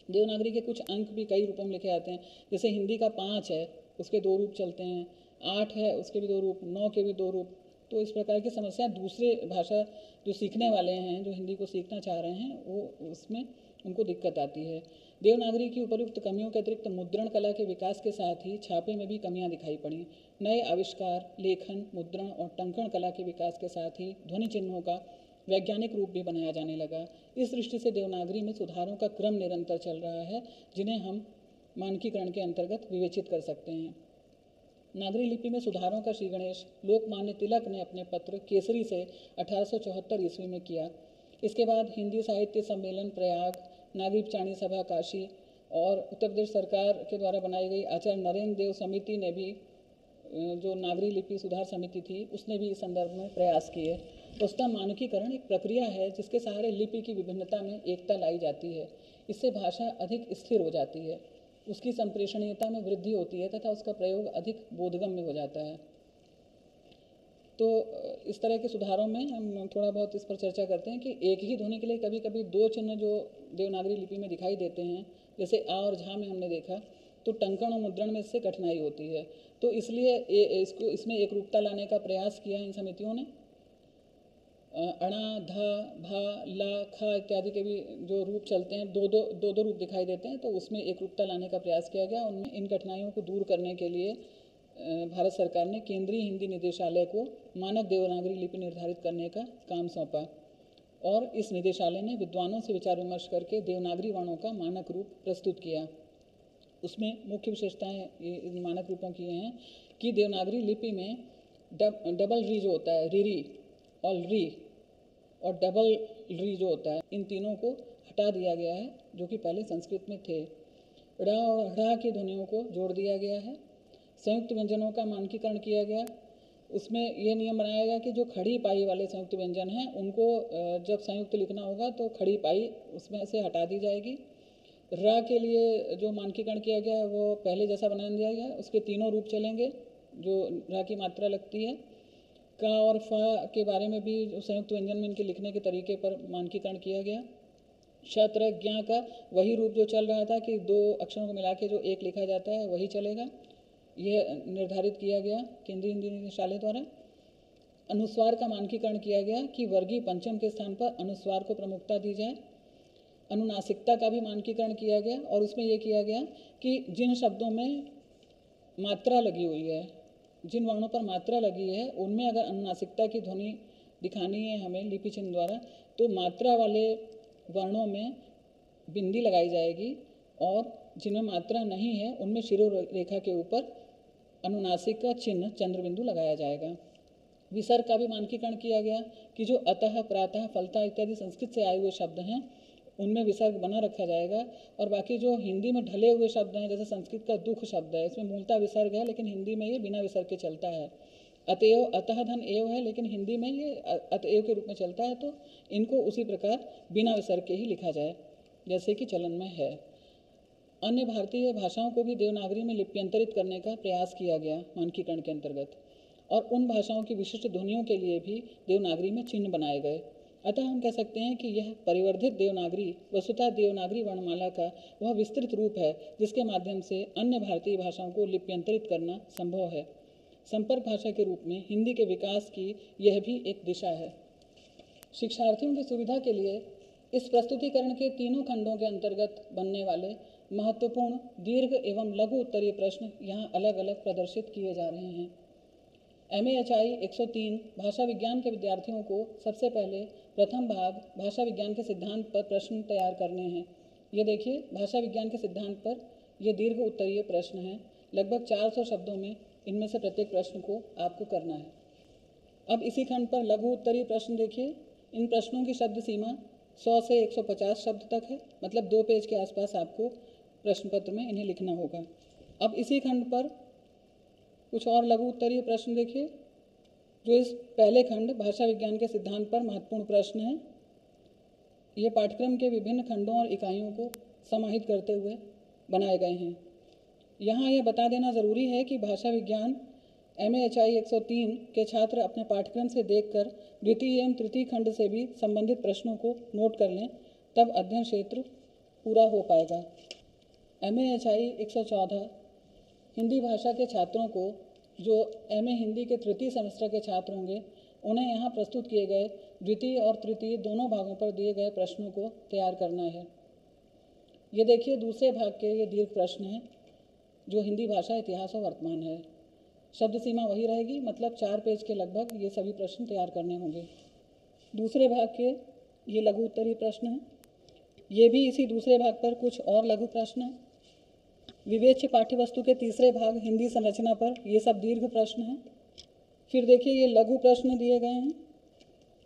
देवनागरी के कुछ अंक भी कई रूपों में लिखे जाते हैं। जैसे हिंदी का पाँच है, उसके दो रूप चलते हैं। आठ है, उसके भी दो रूप, नौ के भी दो रूप तो इस प्रकार की समस्या दूसरे भाषा जो सीखने वाले हैं, जो हिंदी को सीखना चाह रहे हैं, वो उसमें उनको दिक्कत आती है। देवनागरी की उपयुक्त कमियों के अतिरिक्त मुद्रण कला के विकास के साथ ही छापे में भी कमियाँ दिखाई पड़ी। नए आविष्कार, लेखन, मुद्रण और टंकण कला के विकास के साथ ही ध्वनि चिन्हों का वैज्ञानिक रूप भी बनाया जाने लगा। इस दृष्टि से देवनागरी में सुधारों का क्रम निरंतर चल रहा है, जिन्हें हम मानकीकरण के अंतर्गत विवेचित कर सकते हैं। नागरी लिपि में सुधारों का श्री गणेश लोकमान्य तिलक ने अपने पत्र केसरी से अठारह ईस्वी में किया। इसके बाद हिंदी साहित्य सम्मेलन प्रयाग, नागरी चाणी सभा काशी और उत्तर प्रदेश सरकार के द्वारा बनाई गई आचार्य नरेंद्र देव समिति ने भी जो नागरी लिपि सुधार समिति थी, उसने भी इस संदर्भ में प्रयास किए। उसका मानकीकरण एक प्रक्रिया है, जिसके सहारे लिपि की विभिन्नता में एकता लाई जाती है। इससे भाषा अधिक स्थिर हो जाती है। उसकी संप्रेषणीयता में वृद्धि होती है तथा उसका प्रयोग अधिक बोधगम्य हो जाता है। तो इस तरह के सुधारों में हम थोड़ा बहुत इस पर चर्चा करते हैं कि एक ही ध्वनि के लिए कभी कभी दो चिन्ह जो देवनागरी लिपि में दिखाई देते हैं, जैसे आ और झा में हमने देखा तो टंकण और मुद्रण में इससे कठिनाई होती है। तो इसलिए इसको, इसमें एक रूपता लाने का प्रयास किया इन समितियों ने। अणा धा भा ला खा इत्यादि के भी जो रूप चलते हैं दो दो दो दो रूप दिखाई देते हैं तो उसमें एक रूपता लाने का प्रयास किया गया। उनमें इन कठिनाइयों को दूर करने के लिए भारत सरकार ने केंद्रीय हिंदी निदेशालय को मानक देवनागरी लिपि निर्धारित करने का काम सौंपा और इस निदेशालय ने विद्वानों से विचार विमर्श करके देवनागरी वर्णों का मानक रूप प्रस्तुत किया। उसमें मुख्य विशेषताएँ मानक रूपों की हैं कि देवनागरी लिपि में डब, डबल री जो होता है रिरी और री और डबल री जो होता है, इन तीनों को हटा दिया गया है, जो कि पहले संस्कृत में थे। ड़ा और हड़ा की ध्वनियों को जोड़ दिया गया है। संयुक्त व्यंजनों का मानकीकरण किया गया। उसमें ये नियम बनाया गया कि जो खड़ी पाई वाले संयुक्त व्यंजन हैं, उनको जब संयुक्त लिखना होगा तो खड़ी पाई उसमें से हटा दी जाएगी। रा के लिए जो मानकीकरण किया गया है, वो पहले जैसा बना दिया गया उसके तीनों रूप चलेंगे, जो रा की मात्रा लगती है। का और फा के बारे में भी संयुक्त व्यंजन में इनके लिखने के तरीके पर मानकीकरण किया गया। शत्र ज्ञा का वही रूप जो चल रहा था कि दो अक्षरों को मिला के जो एक लिखा जाता है, वही चलेगा। यह निर्धारित किया गया केंद्रीय हिंदी निदेशालय द्वारा। अनुस्वार का मानकीकरण किया गया कि वर्गीय पंचम के स्थान पर अनुस्वार को प्रमुखता दी जाए। अनुनासिकता का भी मानकीकरण किया गया और उसमें यह किया गया कि जिन शब्दों में मात्रा लगी हुई है जिन वर्णों पर मात्रा लगी है, उनमें अगर अनुनासिकता की ध्वनि दिखानी है हमें लिपि चिन्ह द्वारा तो मात्रा वाले वर्णों में बिंदी लगाई जाएगी और जिनमें मात्रा नहीं है, उनमें शिरो रेखा के ऊपर अनुनासिक का चिन्ह चंद्र बिंदु लगाया जाएगा। विसर्ग का भी मानकीकरण किया गया कि जो अतः, प्रातः, फलता इत्यादि संस्कृत से आए हुए शब्द हैं उनमें विसर्ग बना रखा जाएगा और बाकी जो हिंदी में ढले हुए शब्द हैं, जैसे संस्कृत का दुख शब्द है, इसमें मूलता विसर्ग है, लेकिन हिंदी में ये बिना विसर्ग के चलता है। अतएव अतः धन एव है, लेकिन हिंदी में ये अतएव के रूप में चलता है तो इनको उसी प्रकार बिना विसर्ग के ही लिखा जाए, जैसे कि चलन में है। अन्य भारतीय भाषाओं को भी देवनागरी में लिप्यंतरित करने का प्रयास किया गया, मानकीकरण के अंतर्गत। और उन भाषाओं की विशिष्ट ध्वनियों के लिए भी देवनागरी में चिन्ह बनाए गए। अतः हम कह सकते हैं कि यह परिवर्धित देवनागरी वसुता देवनागरी वर्णमाला का वह विस्तृत रूप है, जिसके माध्यम से अन्य भारतीय भाषाओं को लिप्यंतरित करना संभव है। संपर्क भाषा के रूप में हिंदी के विकास की यह भी एक दिशा है। शिक्षार्थियों की सुविधा के लिए इस प्रस्तुतिकरण के तीनों खंडों के अंतर्गत बनने वाले महत्वपूर्ण, दीर्घ एवं लघु उत्तरीय प्रश्न यहाँ अलग अलग प्रदर्शित किए जा रहे हैं। एम ए एच आई एक सौ तीन भाषा विज्ञान के विद्यार्थियों को सबसे पहले प्रथम भाग भाषा विज्ञान के सिद्धांत पर प्रश्न तैयार करने हैं। ये देखिए, भाषा विज्ञान के सिद्धांत पर ये दीर्घ उत्तरीय प्रश्न हैं। लगभग 400 शब्दों में इनमें से प्रत्येक प्रश्न को आपको करना है। अब इसी खंड पर लघु उत्तरीय प्रश्न देखिए। इन प्रश्नों की शब्द सीमा 100 से 150 शब्द तक है मतलब दो पेज के आसपास आपको प्रश्न पत्र में इन्हें लिखना होगा। अब इसी खंड पर कुछ और लघु उत्तरीय प्रश्न देखिए। जो इस पहले खंड भाषा विज्ञान के सिद्धांत पर महत्वपूर्ण प्रश्न है, ये पाठ्यक्रम के विभिन्न खंडों और इकाइयों को समाहित करते हुए बनाए गए हैं। यहाँ यह बता देना ज़रूरी है कि भाषा विज्ञान एम एच आई एक सौ तीन के छात्र अपने पाठ्यक्रम से देखकर द्वितीय एवं तृतीय खंड से भी संबंधित प्रश्नों को नोट कर लें, तब अध्ययन क्षेत्र पूरा हो पाएगा। M A H I Hindi भाषा के छात्रों को जो एमए हिंदी के तृतीय सेमेस्टर के छात्र होंगे, उन्हें यहाँ प्रस्तुत किए गए द्वितीय और तृतीय दोनों भागों पर दिए गए प्रश्नों को तैयार करना है। ये देखिए, दूसरे भाग के ये दीर्घ प्रश्न हैं, जो हिंदी भाषा, इतिहास और वर्तमान है। शब्द सीमा वही रहेगी मतलब चार पेज के लगभग ये सभी प्रश्न तैयार करने होंगे। दूसरे भाग के ये लघु उत्तरीय प्रश्न हैं, ये भी इसी दूसरे भाग पर कुछ और लघु प्रश्न हैं। विवेच्य पाठ्य वस्तु के तीसरे भाग, हिंदी संरचना पर, ये सब दीर्घ प्रश्न हैं। फिर देखिए, ये लघु प्रश्न दिए गए हैं।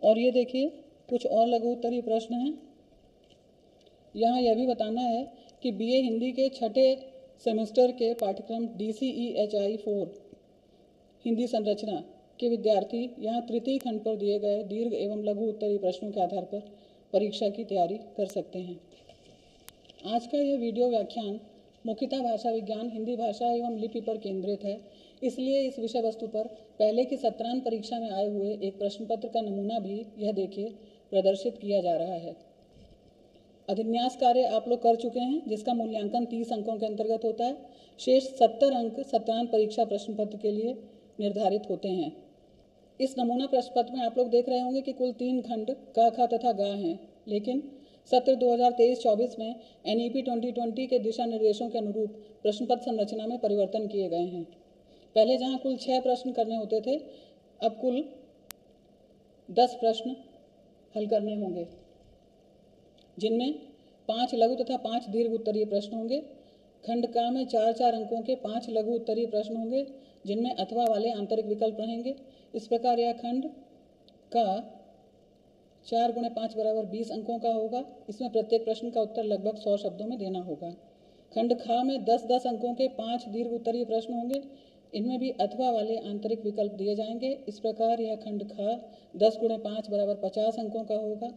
और ये देखिए, कुछ और लघु उत्तरीय प्रश्न हैं। यहाँ यह भी बताना है कि बीए हिंदी के छठे सेमेस्टर के पाठ्यक्रम D C E H I four Hindi संरचना के विद्यार्थी यहाँ तृतीय खंड पर दिए गए दीर्घ एवं लघु उत्तरीय प्रश्नों के आधार पर परीक्षा की तैयारी कर सकते हैं। आज का यह वीडियो व्याख्यान मुख्यतः भाषा विज्ञान, हिंदी भाषा एवं लिपि पर केंद्रित है। इसलिए इस विषय वस्तु पर पहले की सत्रांत परीक्षा में आए हुए एक प्रश्न पत्र का नमूना भी यह देखिए प्रदर्शित किया जा रहा है। अधिन्यास कार्य आप लोग कर चुके हैं, जिसका मूल्यांकन तीस अंकों के अंतर्गत होता है। शेष सत्तर अंक सत्रांत परीक्षा प्रश्न पत्र के लिए निर्धारित होते हैं। इस नमूना प्रश्न पत्र में आप लोग देख रहे होंगे कि कुल तीन खंड का, खा तथा गा हैं, लेकिन सत्र 2023-24 में एन ई 2020 के दिशा निर्देशों के अनुरूप प्रश्न पत्र संरचना में परिवर्तन किए गए हैं। पहले जहाँ कुल छः प्रश्न करने होते थे, अब कुल दस प्रश्न हल करने होंगे, जिनमें पाँच लघु तथा पाँच दीर्घ उत्तरीय प्रश्न होंगे। खंड का में चार चार अंकों के पाँच लघु उत्तरीय प्रश्न होंगे, जिनमें अथवा वाले आंतरिक विकल्प रहेंगे। इस प्रकार यह खंड का चार गुणे पाँच बराबर बीस अंकों का होगा। इसमें प्रत्येक प्रश्न का उत्तर लगभग सौ शब्दों में देना होगा। खंड खा में दस दस अंकों के पाँच दीर्घ उत्तरीय प्रश्न होंगे। इनमें भी अथवा वाले आंतरिक विकल्प दिए जाएँगे। इस प्रकार यह खंड खा दस गुणे पाँच बराबर पचास अंकों का होगा।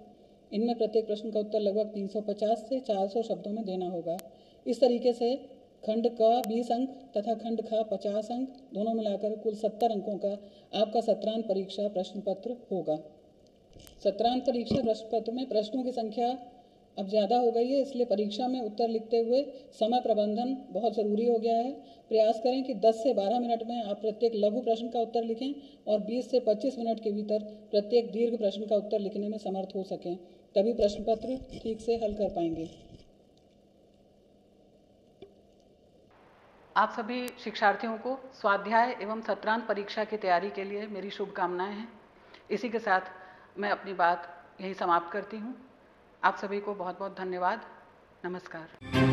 इनमें प्रत्येक प्रश्न का उत्तर लगभग 350 से 400 शब्दों में देना होगा। इस तरीके से खंड का 20 अंक तथा खंड खा 50 अंक दोनों मिलाकर कुल 70 अंकों का आपका सत्रांत परीक्षा प्रश्न पत्र होगा। सत्रांत परीक्षा प्रश्न पत्र में प्रश्नों की संख्या अब ज़्यादा हो गई है, इसलिए परीक्षा में उत्तर लिखते हुए समय प्रबंधन बहुत ज़रूरी हो गया है। प्रयास करें कि 10 से 12 मिनट में आप प्रत्येक लघु प्रश्न का उत्तर लिखें और 20 से 25 मिनट के भीतर प्रत्येक दीर्घ प्रश्न का उत्तर लिखने में समर्थ हो सकें, तभी प्रश्न पत्र ठीक से हल कर पाएँगे। आप सभी शिक्षार्थियों को स्वाध्याय एवं सत्रांत परीक्षा की तैयारी के लिए मेरी शुभकामनाएँ हैं। इसी के साथ मैं अपनी बात यही समाप्त करती हूँ। आप सभी को बहुत बहुत धन्यवाद। नमस्कार।